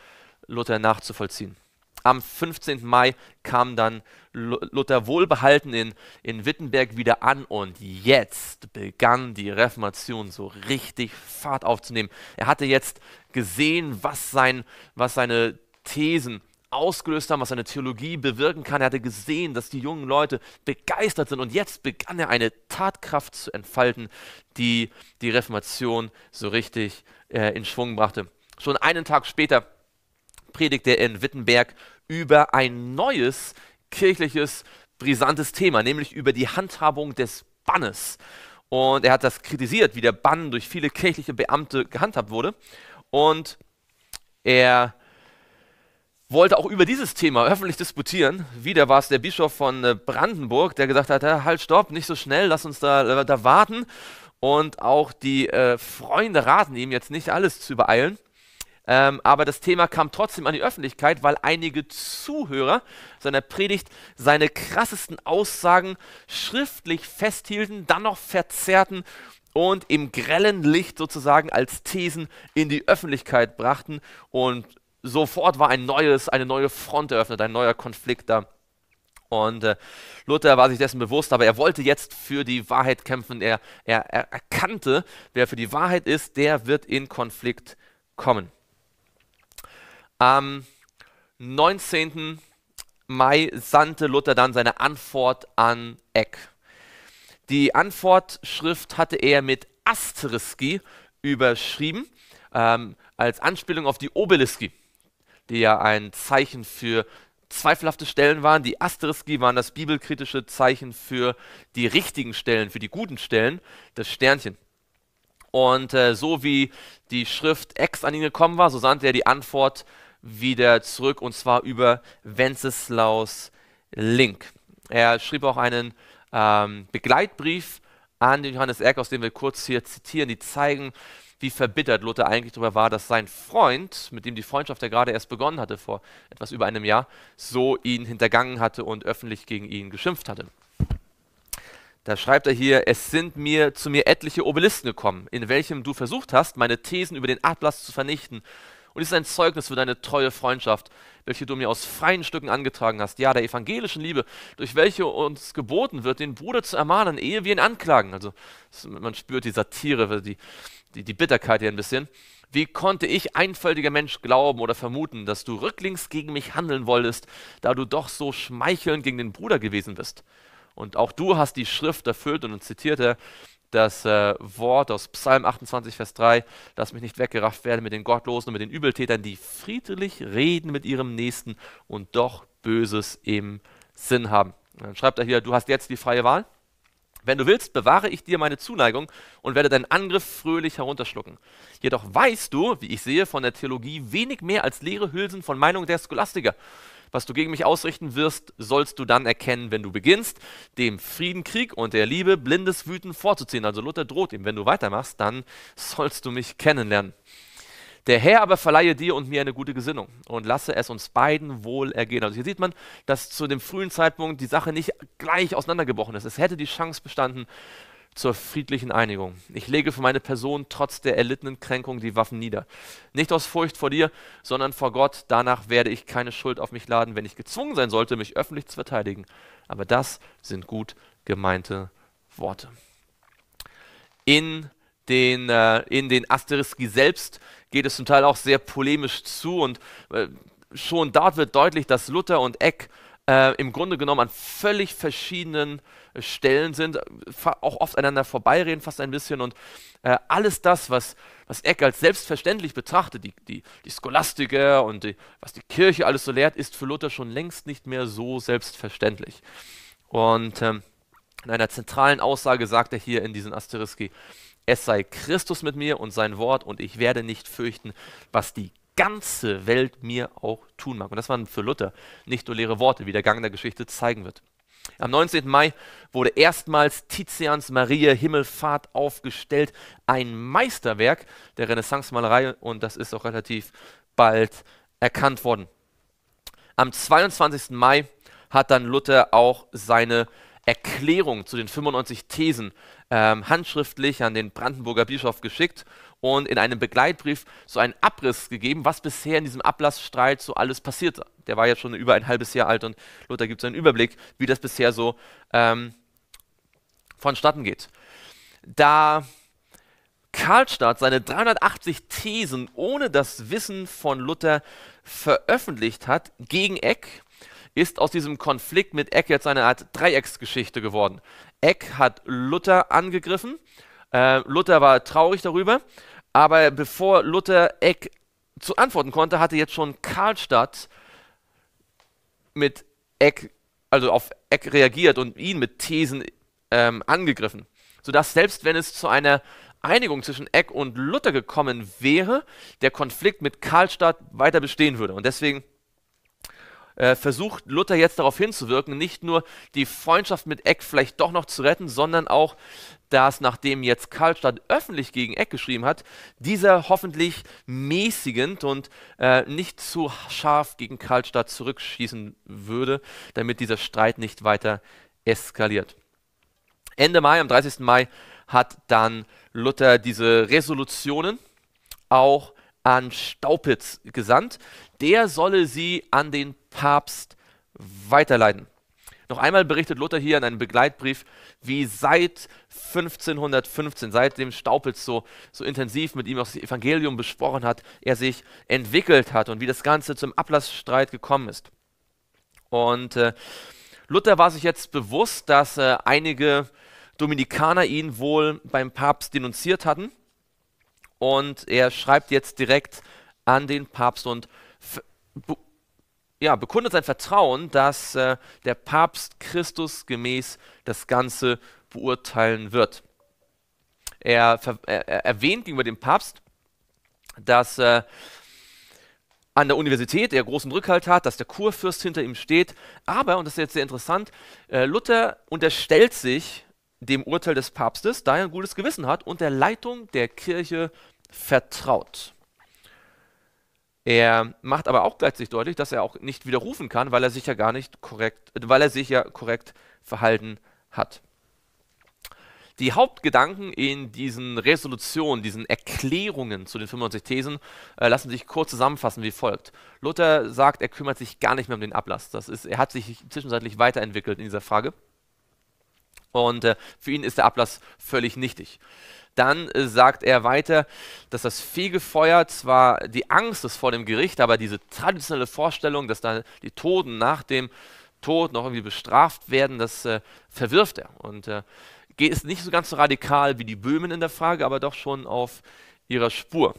Luther nachzuvollziehen. Am 15. Mai kam dann Luther wohlbehalten in, in Wittenberg wieder an und jetzt begann die Reformation so richtig Fahrt aufzunehmen. Er hatte jetzt gesehen, was, sein, was seine Thesen ausgelöst haben, was seine Theologie bewirken kann. Er hatte gesehen, dass die jungen Leute begeistert sind und jetzt begann er eine Tatkraft zu entfalten, die die Reformation so richtig äh, in Schwung brachte. Schon einen Tag später predigte er in Wittenberg über ein neues kirchliches, brisantes Thema, nämlich über die Handhabung des Bannes. Und er hat das kritisiert, wie der Bann durch viele kirchliche Beamte gehandhabt wurde. Und er wollte auch über dieses Thema öffentlich disputieren. Wieder war es der Bischof von äh, Brandenburg, der gesagt hat, halt, stopp, nicht so schnell, lass uns da, äh, da warten. Und auch die äh, Freunde raten ihm jetzt nicht alles zu übereilen. Ähm, aber das Thema kam trotzdem an die Öffentlichkeit, weil einige Zuhörer seiner Predigt seine krassesten Aussagen schriftlich festhielten, dann noch verzerrten und im grellen Licht sozusagen als Thesen in die Öffentlichkeit brachten. Und sofort war ein neues, eine neue Front eröffnet, ein neuer Konflikt da. Und äh, Luther war sich dessen bewusst, aber er wollte jetzt für die Wahrheit kämpfen. Er, er, er erkannte, wer für die Wahrheit ist, der wird in Konflikt kommen. Am 19. Mai sandte Luther dann seine Antwort an Eck. Die Antwortschrift hatte er mit Asteriski überschrieben, ähm, als Anspielung auf die Obeliski, die ja ein Zeichen für zweifelhafte Stellen waren. Die Asteriski waren das bibelkritische Zeichen für die richtigen Stellen, für die guten Stellen, das Sternchen. Und äh, so wie die Schrift Ex an ihn gekommen war, so sandte er die Antwort wieder zurück und zwar über Wenceslaus Link. Er schrieb auch einen ähm, Begleitbrief an den Johannes Eck, aus dem wir kurz hier zitieren, die zeigen, wie verbittert Luther eigentlich darüber war, dass sein Freund, mit dem die Freundschaft ja gerade erst begonnen hatte, vor etwas über einem Jahr, so ihn hintergangen hatte und öffentlich gegen ihn geschimpft hatte. Da schreibt er hier, es sind mir zu mir etliche Obelisten gekommen, in welchem du versucht hast, meine Thesen über den Atlas zu vernichten. Und es ist ein Zeugnis für deine treue Freundschaft, welche du mir aus freien Stücken angetragen hast, ja, der evangelischen Liebe, durch welche uns geboten wird, den Bruder zu ermahnen, ehe wir ihn anklagen. Also man spürt die Satire, die, die, die Bitterkeit hier ein bisschen. Wie konnte ich, einfältiger Mensch, glauben oder vermuten, dass du rücklings gegen mich handeln wolltest, da du doch so schmeichelnd gegen den Bruder gewesen bist? Und auch du hast die Schrift erfüllt und zitiert er das äh, Wort aus Psalm 28, Vers 3, dass mich nicht weggerafft werde mit den Gottlosen und mit den Übeltätern, die friedlich reden mit ihrem Nächsten und doch Böses im Sinn haben. Dann schreibt er hier, du hast jetzt die freie Wahl. Wenn du willst, bewahre ich dir meine Zuneigung und werde deinen Angriff fröhlich herunterschlucken. Jedoch weißt du, wie ich sehe, von der Theologie wenig mehr als leere Hülsen von Meinung der Scholastiker. Was du gegen mich ausrichten wirst, sollst du dann erkennen, wenn du beginnst, dem Friedenkrieg und der Liebe blindes Wüten vorzuziehen. Also Luther droht ihm, wenn du weitermachst, dann sollst du mich kennenlernen. Der Herr aber verleihe dir und mir eine gute Gesinnung und lasse es uns beiden wohl ergehen. Also hier sieht man, dass zu dem frühen Zeitpunkt die Sache nicht gleich auseinandergebrochen ist. Es hätte die Chance bestanden zur friedlichen Einigung. Ich lege für meine Person trotz der erlittenen Kränkung die Waffen nieder. Nicht aus Furcht vor dir, sondern vor Gott. Danach werde ich keine Schuld auf mich laden, wenn ich gezwungen sein sollte, mich öffentlich zu verteidigen. Aber das sind gut gemeinte Worte. In den, äh, in den Asteriski selbst geht es zum Teil auch sehr polemisch zu und äh, schon dort wird deutlich, dass Luther und Eck äh, im Grunde genommen an völlig verschiedenen äh, Stellen sind, auch oft einander vorbeireden fast ein bisschen und äh, alles das, was, was Eck als selbstverständlich betrachtet, die, die, die Scholastiker und die, was die Kirche alles so lehrt, ist für Luther schon längst nicht mehr so selbstverständlich. Und ähm, in einer zentralen Aussage sagt er hier in diesen Asteriski, es sei Christus mit mir und sein Wort und ich werde nicht fürchten, was die ganze Welt mir auch tun mag. Und das waren für Luther nicht nur leere Worte, wie der Gang der Geschichte zeigen wird. Am 19. Mai wurde erstmals Tizians Maria Himmelfahrt aufgestellt, ein Meisterwerk der Renaissance-Malerei und das ist auch relativ bald erkannt worden. Am 22. Mai hat dann Luther auch seine Erklärung zu den 95 Thesen ähm, handschriftlich an den Brandenburger Bischof geschickt und in einem Begleitbrief so einen Abriss gegeben, was bisher in diesem Ablassstreit so alles passierte. Der war jetzt schon über ein halbes Jahr alt und Luther gibt so einen Überblick, wie das bisher so ähm, vonstatten geht. Da Karlstadt seine 380 Thesen ohne das Wissen von Luther veröffentlicht hat gegen Eck, ist aus diesem Konflikt mit Eck jetzt eine Art Dreiecksgeschichte geworden. Eck hat Luther angegriffen, äh, Luther war traurig darüber, aber bevor Luther Eck zu antworten konnte, hatte jetzt schon Karlstadt mit Eck, also auf Eck reagiert und ihn mit Thesen ähm, angegriffen. Sodass selbst wenn es zu einer Einigung zwischen Eck und Luther gekommen wäre, der Konflikt mit Karlstadt weiter bestehen würde. Und deswegen äh, versucht Luther jetzt darauf hinzuwirken, nicht nur die Freundschaft mit Eck vielleicht doch noch zu retten, sondern auch, dass nachdem jetzt Karlstadt öffentlich gegen Eck geschrieben hat, dieser hoffentlich mäßigend und äh, nicht zu scharf gegen Karlstadt zurückschießen würde, damit dieser Streit nicht weiter eskaliert. Ende Mai, am 30. Mai, hat dann Luther diese Resolutionen auch an Staupitz gesandt. Der solle sie an den Papst weiterleiten. Noch einmal berichtet Luther hier in einem Begleitbrief, wie seit 1515, seitdem Staupitz so, so intensiv mit ihm auch das Evangelium besprochen hat, er sich entwickelt hat und wie das Ganze zum Ablassstreit gekommen ist. Und äh, Luther war sich jetzt bewusst, dass äh, einige Dominikaner ihn wohl beim Papst denunziert hatten. Und er schreibt jetzt direkt an den Papst und ja, bekundet sein Vertrauen, dass äh, der Papst Christus gemäß das Ganze beurteilen wird. Er, er, er erwähnt gegenüber dem Papst, dass äh, an der Universität er großen Rückhalt hat, dass der Kurfürst hinter ihm steht. Aber, und das ist jetzt sehr interessant, äh, Luther unterstellt sich dem Urteil des Papstes, da er ein gutes Gewissen hat und der Leitung der Kirche vertraut. Er macht aber auch gleichzeitig deutlich, dass er auch nicht widerrufen kann, weil er sich ja gar nicht korrekt, weil er sich ja korrekt verhalten hat. Die Hauptgedanken in diesen Resolutionen, diesen Erklärungen zu den 95 Thesen äh, lassen sich kurz zusammenfassen wie folgt. Luther sagt, er kümmert sich gar nicht mehr um den Ablass. Das ist, er hat sich zwischenzeitlich weiterentwickelt in dieser Frage. Und äh, für ihn ist der Ablass völlig nichtig. Dann äh, sagt er weiter, dass das Fegefeuer zwar die Angst ist vor dem Gericht, aber diese traditionelle Vorstellung, dass da die Toten nach dem Tod noch irgendwie bestraft werden, das äh, verwirft er. Und äh, es nicht so ganz so radikal wie die Böhmen in der Frage, aber doch schon auf ihrer Spur.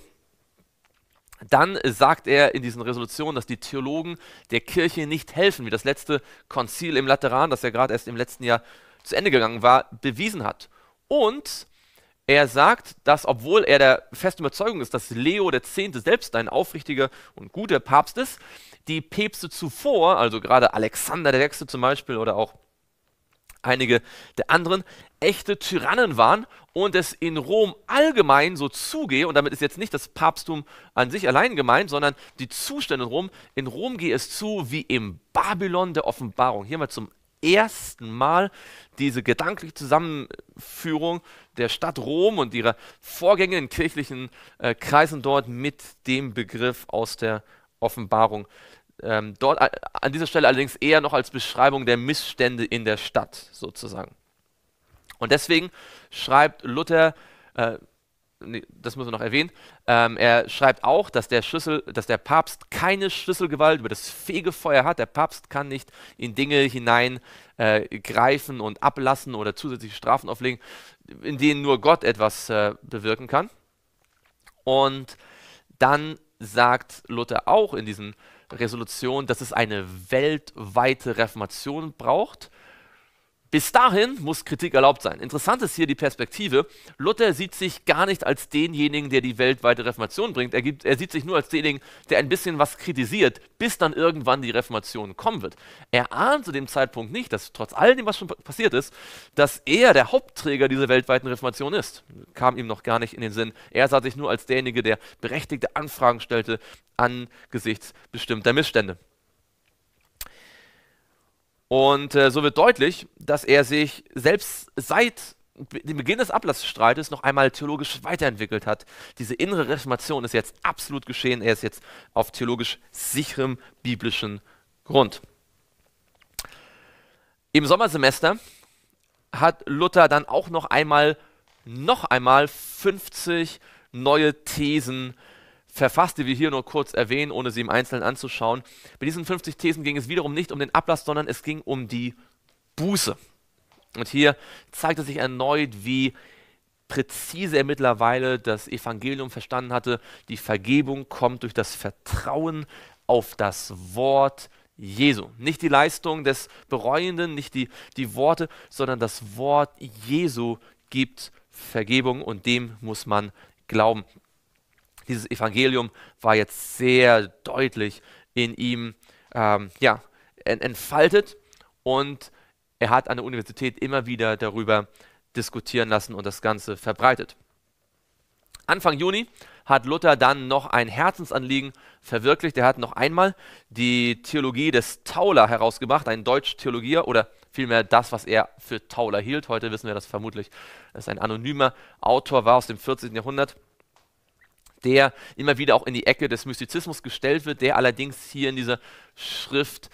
Dann äh, sagt er in diesen Resolutionen, dass die Theologen der Kirche nicht helfen, wie das letzte Konzil im Lateran, das ja gerade erst im letzten Jahr zu Ende gegangen war, bewiesen hat. Und er sagt, dass obwohl er der festen Überzeugung ist, dass Leo X. selbst ein aufrichtiger und guter Papst ist, die Päpste zuvor, also gerade Alexander der Sechste zum Beispiel oder auch einige der anderen, echte Tyrannen waren und es in Rom allgemein so zugehe, und damit ist jetzt nicht das Papsttum an sich allein gemeint, sondern die Zustände in Rom, in Rom gehe es zu wie im Babylon der Offenbarung. Hier mal zum ersten Mal diese gedankliche Zusammenführung der Stadt Rom und ihrer Vorgänge in kirchlichen äh, Kreisen dort mit dem Begriff aus der Offenbarung. Ähm, dort äh, an dieser Stelle allerdings eher noch als Beschreibung der Missstände in der Stadt sozusagen. Und deswegen schreibt Luther, äh, nee, das müssen wir noch erwähnen, ähm, er schreibt auch, dass der, Schlüssel, dass der Papst keine Schlüsselgewalt über das Fegefeuer hat. Der Papst kann nicht in Dinge hineingreifen äh, und ablassen oder zusätzliche Strafen auflegen, in denen nur Gott etwas äh, bewirken kann. Und dann sagt Luther auch in diesen Resolutionen, dass es eine weltweite Reformation braucht bis dahin muss Kritik erlaubt sein. Interessant ist hier die Perspektive. Luther sieht sich gar nicht als denjenigen, der die weltweite Reformation bringt. Er, gibt, er sieht sich nur als denjenigen, der ein bisschen was kritisiert, bis dann irgendwann die Reformation kommen wird. Er ahnt zu dem Zeitpunkt nicht, dass trotz all dem, was schon passiert ist, dass er der Hauptträger dieser weltweiten Reformation ist. Kam ihm noch gar nicht in den Sinn. Er sah sich nur als derjenige, der berechtigte Anfragen stellte angesichts bestimmter Missstände. Und äh, so wird deutlich, dass er sich selbst seit dem Beginn des Ablassstreites noch einmal theologisch weiterentwickelt hat. Diese innere Reformation ist jetzt absolut geschehen. Er ist jetzt auf theologisch sicherem biblischen Grund. Im Sommersemester hat Luther dann auch noch einmal, noch einmal 50 neue Thesen verfasst, die wir hier nur kurz erwähnen, ohne sie im Einzelnen anzuschauen. Bei diesen 50 Thesen ging es wiederum nicht um den Ablass, sondern es ging um die Buße. Und hier zeigte sich erneut, wie präzise er mittlerweile das Evangelium verstanden hatte. Die Vergebung kommt durch das Vertrauen auf das Wort Jesu. Nicht die Leistung des Bereuenden, nicht die, die Worte, sondern das Wort Jesu gibt Vergebung und dem muss man glauben dieses Evangelium war jetzt sehr deutlich in ihm ähm, ja, entfaltet und er hat an der Universität immer wieder darüber diskutieren lassen und das Ganze verbreitet. Anfang Juni hat Luther dann noch ein Herzensanliegen verwirklicht. Er hat noch einmal die Theologie des Tauler herausgebracht, ein Deutsch-Theologier oder vielmehr das, was er für Tauler hielt. Heute wissen wir das vermutlich, dass ein anonymer Autor war aus dem 14. Jahrhundert der immer wieder auch in die Ecke des Mystizismus gestellt wird, der allerdings hier in dieser Schrift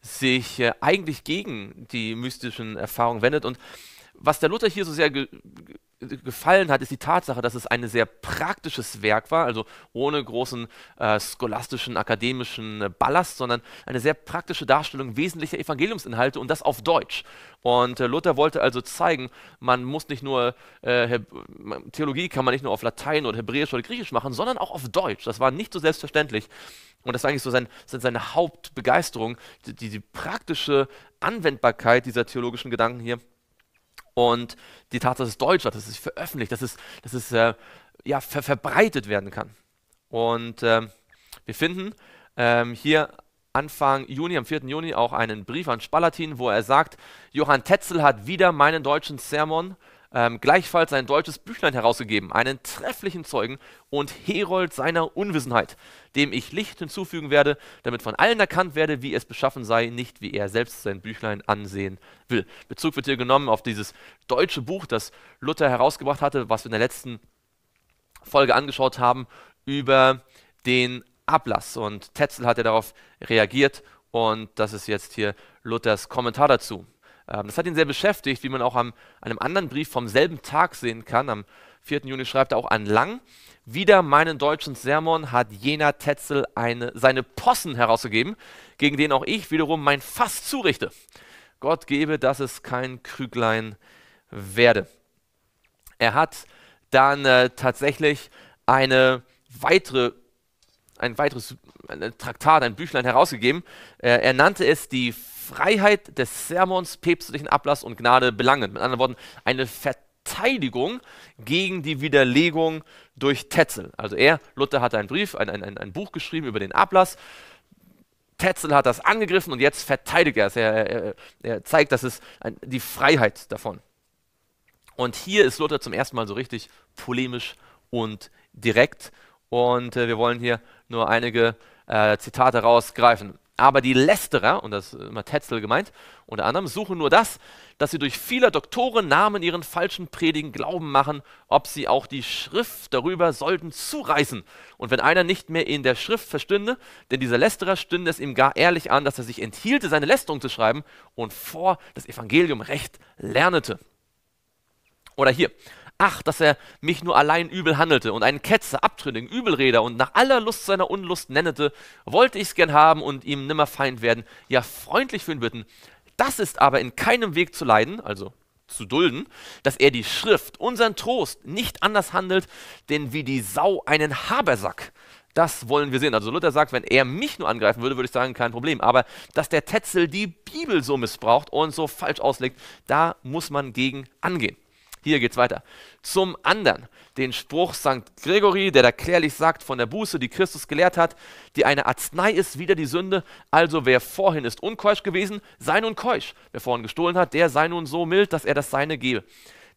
sich äh, eigentlich gegen die mystischen Erfahrungen wendet. Und was der Luther hier so sehr gefallen hat, ist die Tatsache, dass es ein sehr praktisches Werk war, also ohne großen äh, scholastischen, akademischen äh, Ballast, sondern eine sehr praktische Darstellung wesentlicher Evangeliumsinhalte und das auf Deutsch. Und äh, Luther wollte also zeigen, man muss nicht nur, äh, Theologie kann man nicht nur auf Latein oder Hebräisch oder Griechisch machen, sondern auch auf Deutsch. Das war nicht so selbstverständlich. Und das war eigentlich so sein, seine Hauptbegeisterung, die, die praktische Anwendbarkeit dieser theologischen Gedanken hier und die Tatsache, dass es Deutsch war, dass es veröffentlicht, dass es, dass es äh, ja, ver verbreitet werden kann. Und ähm, wir finden ähm, hier Anfang Juni, am 4. Juni, auch einen Brief an Spalatin, wo er sagt, Johann Tetzel hat wieder meinen deutschen Sermon ähm, gleichfalls ein deutsches Büchlein herausgegeben, einen trefflichen Zeugen und Herold seiner Unwissenheit, dem ich Licht hinzufügen werde, damit von allen erkannt werde, wie es beschaffen sei, nicht wie er selbst sein Büchlein ansehen will. Bezug wird hier genommen auf dieses deutsche Buch, das Luther herausgebracht hatte, was wir in der letzten Folge angeschaut haben, über den Ablass. Und Tetzel hat ja darauf reagiert und das ist jetzt hier Luthers Kommentar dazu. Ähm, das hat ihn sehr beschäftigt, wie man auch am, einem anderen Brief vom selben Tag sehen kann. Am 4. Juni schreibt er auch an Lang. Wieder meinen deutschen Sermon hat jener Tetzel eine, seine Possen herausgegeben, gegen den auch ich wiederum mein Fass zurichte. Gott gebe, dass es kein Krüglein werde. Er hat dann äh, tatsächlich eine weitere, ein weiteres ein Traktat, ein Büchlein herausgegeben. Äh, er nannte es die Freiheit des Sermons, päpstlichen Ablass und Gnade belangen. Mit anderen Worten, eine Verteidigung gegen die Widerlegung durch Tetzel. Also er, Luther, hat einen Brief, ein, ein, ein Buch geschrieben über den Ablass. Tetzel hat das angegriffen und jetzt verteidigt er es. Er, er, er zeigt, dass es ein, die Freiheit davon. Und hier ist Luther zum ersten Mal so richtig polemisch und direkt. Und äh, wir wollen hier nur einige äh, Zitate rausgreifen. Aber die Lästerer, und das ist immer Tetzel gemeint, unter anderem, suchen nur das, dass sie durch viele Doktorennamen ihren falschen Predigen Glauben machen, ob sie auch die Schrift darüber sollten zureißen. Und wenn einer nicht mehr in der Schrift verstünde, denn dieser Lästerer stünde es ihm gar ehrlich an, dass er sich enthielte, seine Lästerung zu schreiben und vor das Evangelium recht lernete. Oder hier, Ach, dass er mich nur allein übel handelte und einen Ketzer, Abtrünnigen, Übelräder und nach aller Lust seiner Unlust nennete, wollte ich's gern haben und ihm nimmer Feind werden, ja freundlich für ihn bitten. Das ist aber in keinem Weg zu leiden, also zu dulden, dass er die Schrift, unseren Trost, nicht anders handelt, denn wie die Sau einen Habersack. Das wollen wir sehen. Also Luther sagt, wenn er mich nur angreifen würde, würde ich sagen, kein Problem. Aber dass der Tetzel die Bibel so missbraucht und so falsch auslegt, da muss man gegen angehen. Hier geht's weiter. Zum anderen den Spruch St. Gregory, der da klärlich sagt von der Buße, die Christus gelehrt hat, die eine Arznei ist wieder die Sünde. Also wer vorhin ist unkeusch gewesen, sei nun keusch. Wer vorhin gestohlen hat, der sei nun so mild, dass er das Seine gebe.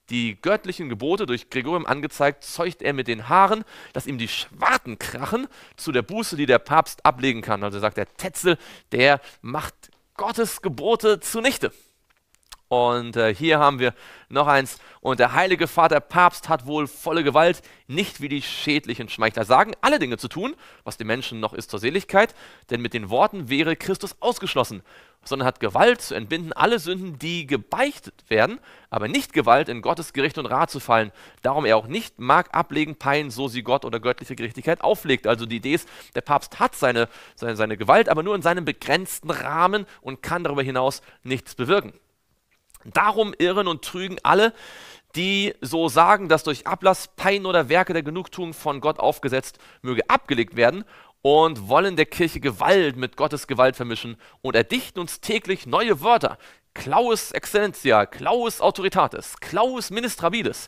Die göttlichen Gebote durch Gregorium angezeigt, zeugt er mit den Haaren, dass ihm die Schwarten krachen zu der Buße, die der Papst ablegen kann. Also sagt der Tetzel, der macht Gottes Gebote zunichte. Und äh, hier haben wir noch eins. Und der heilige Vater Papst hat wohl volle Gewalt, nicht wie die schädlichen Schmeichler sagen, alle Dinge zu tun, was dem Menschen noch ist zur Seligkeit, denn mit den Worten wäre Christus ausgeschlossen, sondern hat Gewalt zu entbinden alle Sünden, die gebeichtet werden, aber nicht Gewalt in Gottes Gericht und Rat zu fallen. Darum er auch nicht mag ablegen Pein, so sie Gott oder göttliche Gerechtigkeit auflegt. Also die Idee ist, der Papst hat seine, seine, seine Gewalt, aber nur in seinem begrenzten Rahmen und kann darüber hinaus nichts bewirken. Darum irren und trügen alle, die so sagen, dass durch Ablass Pein oder Werke der Genugtuung von Gott aufgesetzt möge abgelegt werden und wollen der Kirche Gewalt mit Gottes Gewalt vermischen und erdichten uns täglich neue Wörter. Claus Excellentia, Claus Autoritatis, Claus Ministrabilis.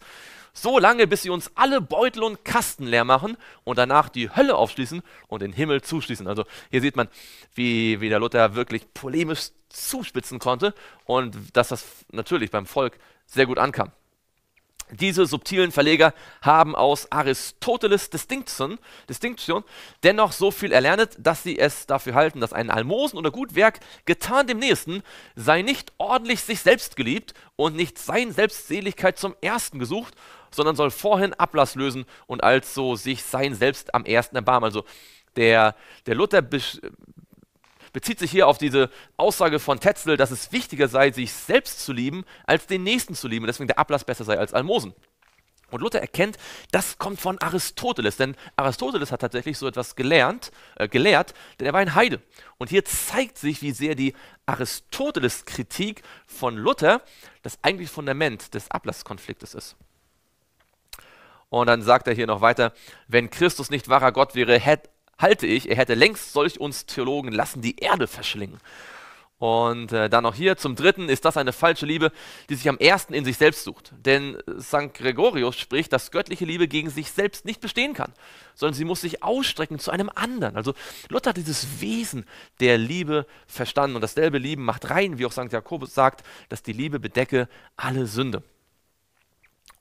So lange, bis sie uns alle Beutel und Kasten leer machen und danach die Hölle aufschließen und den Himmel zuschließen. Also hier sieht man, wie, wie der Luther wirklich polemisch zuspitzen konnte und dass das natürlich beim Volk sehr gut ankam. Diese subtilen Verleger haben aus Aristoteles Distinction, Distinction dennoch so viel erlernet, dass sie es dafür halten, dass ein Almosen oder Gutwerk getan dem Nächsten sei nicht ordentlich sich selbst geliebt und nicht sein Selbstseligkeit zum Ersten gesucht, sondern soll vorhin Ablass lösen und also sich sein Selbst am Ersten erbarmen. Also der, der Luther bezieht sich hier auf diese Aussage von Tetzel, dass es wichtiger sei, sich selbst zu lieben, als den Nächsten zu lieben, und deswegen der Ablass besser sei als Almosen. Und Luther erkennt, das kommt von Aristoteles, denn Aristoteles hat tatsächlich so etwas gelernt, äh, gelehrt, denn er war ein Heide. Und hier zeigt sich, wie sehr die Aristoteles-Kritik von Luther das eigentliche Fundament des Ablasskonfliktes ist. Und dann sagt er hier noch weiter, wenn Christus nicht wahrer Gott wäre, hätte, halte ich, er hätte längst solch uns Theologen lassen die Erde verschlingen. Und äh, dann noch hier zum dritten ist das eine falsche Liebe, die sich am ersten in sich selbst sucht. Denn St. Gregorius spricht, dass göttliche Liebe gegen sich selbst nicht bestehen kann, sondern sie muss sich ausstrecken zu einem anderen. Also Luther hat dieses Wesen der Liebe verstanden und dasselbe Lieben macht rein, wie auch St. Jakobus sagt, dass die Liebe bedecke alle Sünde.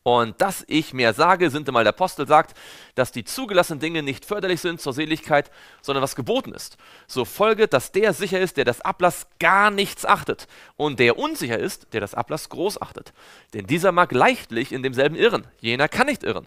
Und dass ich mehr sage, sind einmal der Apostel sagt, dass die zugelassenen Dinge nicht förderlich sind zur Seligkeit, sondern was geboten ist. So folget, dass der sicher ist, der das Ablass gar nichts achtet, und der unsicher ist, der das Ablass groß achtet. Denn dieser mag leichtlich in demselben irren, jener kann nicht irren.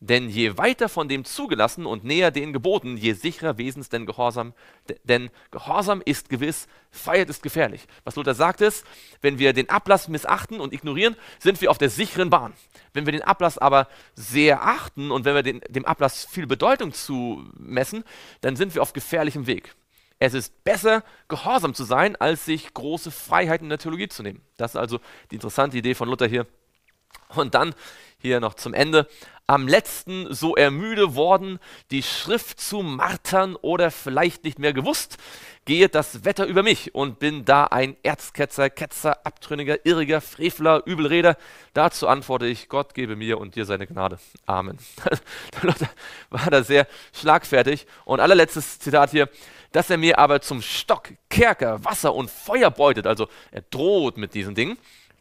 Denn je weiter von dem zugelassen und näher den geboten, je sicherer Wesens denn Gehorsam. Denn Gehorsam ist gewiss, Freiheit ist gefährlich. Was Luther sagt ist, wenn wir den Ablass missachten und ignorieren, sind wir auf der sicheren Bahn. Wenn wir den Ablass aber sehr achten und wenn wir den, dem Ablass viel Bedeutung zumessen, dann sind wir auf gefährlichem Weg. Es ist besser, gehorsam zu sein, als sich große Freiheiten in der Theologie zu nehmen. Das ist also die interessante Idee von Luther hier. Und dann hier noch zum Ende am letzten so ermüde worden, die Schrift zu martern oder vielleicht nicht mehr gewusst, gehe das Wetter über mich und bin da ein Erzketzer, Ketzer, Abtrünniger, Irriger, Frevler, Übelreder. Dazu antworte ich, Gott gebe mir und dir seine Gnade. Amen. *laughs* War da sehr schlagfertig. Und allerletztes Zitat hier, dass er mir aber zum Stock, Kerker, Wasser und Feuer beutet, also er droht mit diesen Dingen,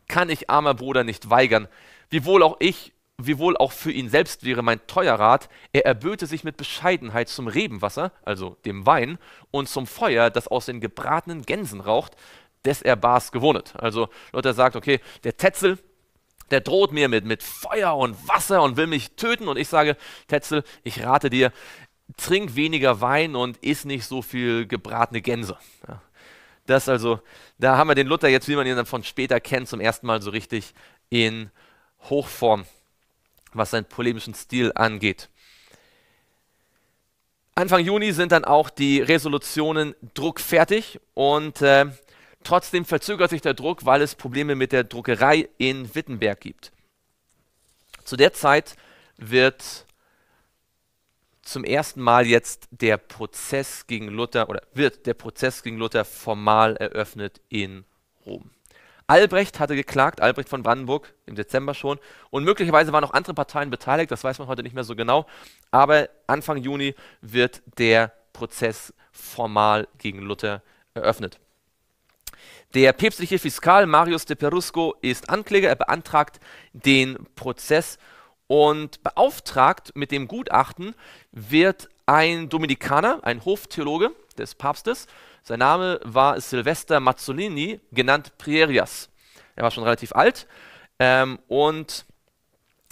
kann ich, armer Bruder, nicht weigern, wiewohl auch ich wiewohl auch für ihn selbst wäre mein teuer Rat, er erböte sich mit Bescheidenheit zum Rebenwasser, also dem Wein, und zum Feuer, das aus den gebratenen Gänsen raucht, des er Bars gewohnet. Also Luther sagt, okay, der Tetzel, der droht mir mit, mit Feuer und Wasser und will mich töten. Und ich sage, Tetzel, ich rate dir, trink weniger Wein und iss nicht so viel gebratene Gänse. Ja. Das also, da haben wir den Luther jetzt, wie man ihn dann von später kennt, zum ersten Mal so richtig in Hochform was seinen polemischen Stil angeht. Anfang Juni sind dann auch die Resolutionen druckfertig und äh, trotzdem verzögert sich der Druck, weil es Probleme mit der Druckerei in Wittenberg gibt. Zu der Zeit wird zum ersten Mal jetzt der Prozess gegen Luther oder wird der Prozess gegen Luther formal eröffnet in Rom. Albrecht hatte geklagt, Albrecht von Brandenburg im Dezember schon. Und möglicherweise waren auch andere Parteien beteiligt, das weiß man heute nicht mehr so genau. Aber Anfang Juni wird der Prozess formal gegen Luther eröffnet. Der päpstliche Fiskal Marius de Perusco ist Ankläger. Er beantragt den Prozess und beauftragt mit dem Gutachten wird ein Dominikaner, ein Hoftheologe des Papstes, sein Name war Silvester Mazzolini, genannt Prierias. Er war schon relativ alt. Ähm, und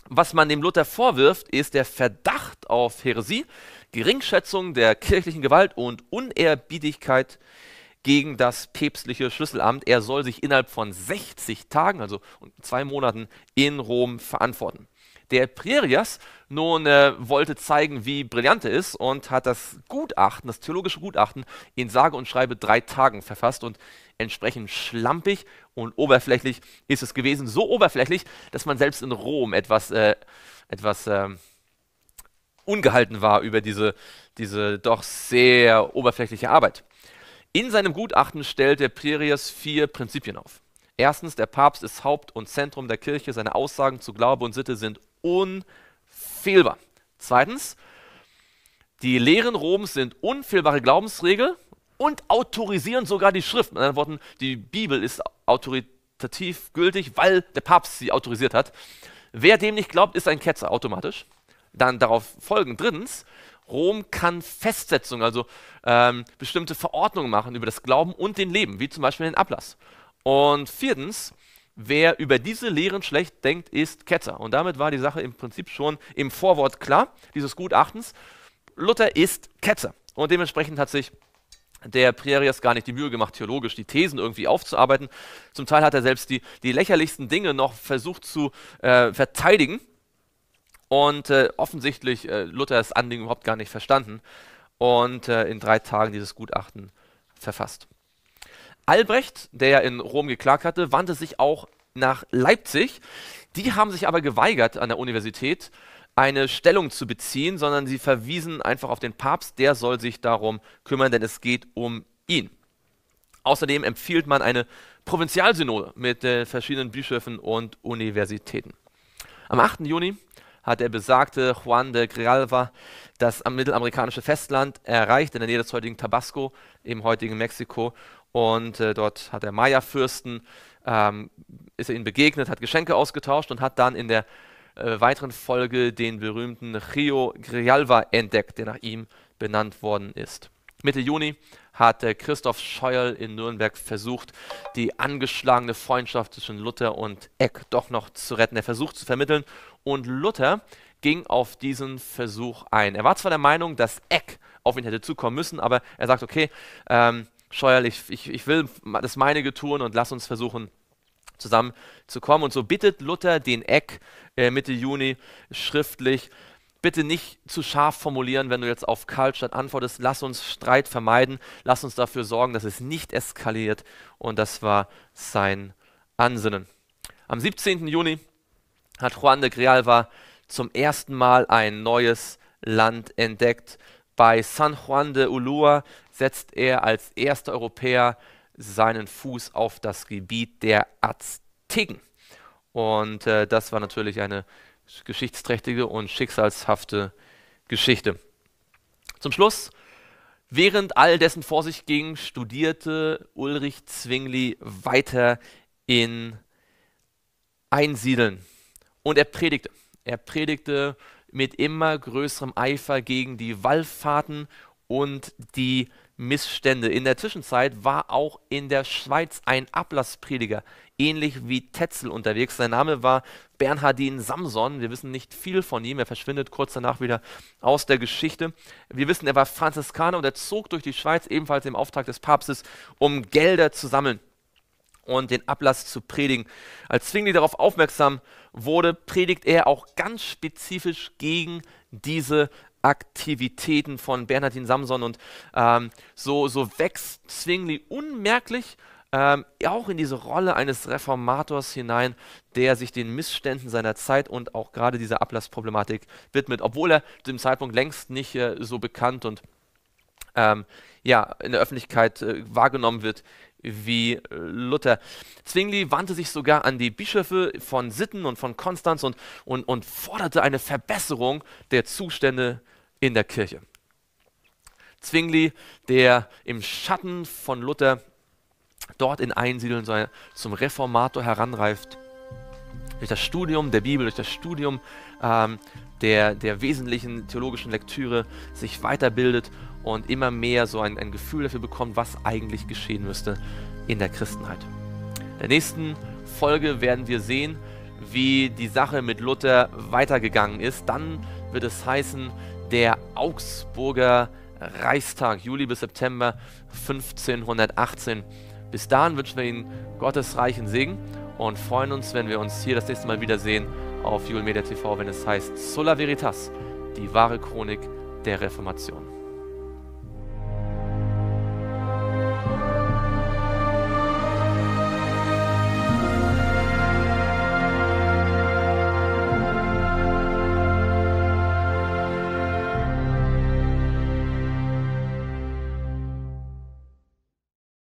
was man dem Luther vorwirft, ist der Verdacht auf Häresie, Geringschätzung der kirchlichen Gewalt und Unehrerbietigkeit gegen das päpstliche Schlüsselamt. Er soll sich innerhalb von 60 Tagen, also zwei Monaten, in Rom verantworten. Der Prierias nun äh, wollte zeigen, wie brillant er ist und hat das Gutachten, das theologische Gutachten, in sage und schreibe drei Tagen verfasst und entsprechend schlampig und oberflächlich ist es gewesen. So oberflächlich, dass man selbst in Rom etwas, äh, etwas äh, ungehalten war über diese, diese doch sehr oberflächliche Arbeit. In seinem Gutachten stellt der Prierias vier Prinzipien auf. Erstens, der Papst ist Haupt und Zentrum der Kirche. Seine Aussagen zu Glaube und Sitte sind unfehlbar. Zweitens, die Lehren Roms sind unfehlbare Glaubensregel und autorisieren sogar die Schrift. Mit anderen Worten, die Bibel ist autoritativ gültig, weil der Papst sie autorisiert hat. Wer dem nicht glaubt, ist ein Ketzer automatisch. Dann darauf folgen drittens, Rom kann Festsetzungen, also ähm, bestimmte Verordnungen machen über das Glauben und den Leben, wie zum Beispiel den Ablass. Und viertens, wer über diese Lehren schlecht denkt, ist Ketzer. Und damit war die Sache im Prinzip schon im Vorwort klar, dieses Gutachtens. Luther ist Ketzer. Und dementsprechend hat sich der Prierias gar nicht die Mühe gemacht, theologisch die Thesen irgendwie aufzuarbeiten. Zum Teil hat er selbst die, die lächerlichsten Dinge noch versucht zu äh, verteidigen und äh, offensichtlich äh, Luther das Anliegen überhaupt gar nicht verstanden und äh, in drei Tagen dieses Gutachten verfasst. Albrecht, der ja in Rom geklagt hatte, wandte sich auch nach Leipzig. Die haben sich aber geweigert an der Universität, eine Stellung zu beziehen, sondern sie verwiesen einfach auf den Papst, der soll sich darum kümmern, denn es geht um ihn. Außerdem empfiehlt man eine Provinzialsynode mit äh, verschiedenen Bischöfen und Universitäten. Am 8. Juni hat der besagte Juan de Grijalva das mittelamerikanische Festland erreicht, in der Nähe des heutigen Tabasco, im heutigen Mexiko. Und äh, dort hat der Maya-Fürsten, ähm, ist er ihnen begegnet, hat Geschenke ausgetauscht und hat dann in der äh, weiteren Folge den berühmten Rio Grijalva entdeckt, der nach ihm benannt worden ist. Mitte Juni hat äh, Christoph Scheuerl in Nürnberg versucht, die angeschlagene Freundschaft zwischen Luther und Eck doch noch zu retten. Er versucht zu vermitteln und Luther ging auf diesen Versuch ein. Er war zwar der Meinung, dass Eck auf ihn hätte zukommen müssen, aber er sagt, okay, ähm, Scheuerl, ich, ich, ich will das meinige tun und lass uns versuchen, zusammenzukommen. Und so bittet Luther den Eck äh, Mitte Juni schriftlich, bitte nicht zu scharf formulieren, wenn du jetzt auf Karlstadt antwortest. Lass uns Streit vermeiden. Lass uns dafür sorgen, dass es nicht eskaliert. Und das war sein Ansinnen. Am 17. Juni hat Juan de Grijalva zum ersten Mal ein neues Land entdeckt. Bei San Juan de Ulua setzt er als erster Europäer seinen Fuß auf das Gebiet der Azteken. Und äh, das war natürlich eine geschichtsträchtige und schicksalshafte Geschichte. Zum Schluss, während all dessen vor sich ging, studierte Ulrich Zwingli weiter in Einsiedeln und er predigte. Er predigte mit immer größerem Eifer gegen die Wallfahrten und die Missstände. In der Zwischenzeit war auch in der Schweiz ein Ablassprediger, ähnlich wie Tetzel unterwegs. Sein Name war Bernhardin Samson. Wir wissen nicht viel von ihm. Er verschwindet kurz danach wieder aus der Geschichte. Wir wissen, er war Franziskaner und er zog durch die Schweiz ebenfalls im Auftrag des Papstes, um Gelder zu sammeln und den Ablass zu predigen. Als Zwingli darauf aufmerksam wurde, predigt er auch ganz spezifisch gegen diese Aktivitäten von Bernhardin Samson und ähm, so, so wächst Zwingli unmerklich ähm, auch in diese Rolle eines Reformators hinein, der sich den Missständen seiner Zeit und auch gerade dieser Ablassproblematik widmet, obwohl er zu dem Zeitpunkt längst nicht äh, so bekannt und ähm, ja, in der Öffentlichkeit äh, wahrgenommen wird wie äh, Luther. Zwingli wandte sich sogar an die Bischöfe von Sitten und von Konstanz und, und, und forderte eine Verbesserung der Zustände in der Kirche. Zwingli, der im Schatten von Luther dort in Einsiedeln zum Reformator heranreift, durch das Studium der Bibel, durch das Studium ähm, der, der wesentlichen theologischen Lektüre sich weiterbildet und immer mehr so ein, ein Gefühl dafür bekommt, was eigentlich geschehen müsste in der Christenheit. In der nächsten Folge werden wir sehen, wie die Sache mit Luther weitergegangen ist. Dann wird es heißen, der Augsburger Reichstag, Juli bis September 1518. Bis dahin wünschen wir Ihnen Gottes reichen Segen und freuen uns, wenn wir uns hier das nächste Mal wiedersehen auf Julmedia TV, wenn es heißt Sola Veritas, die wahre Chronik der Reformation.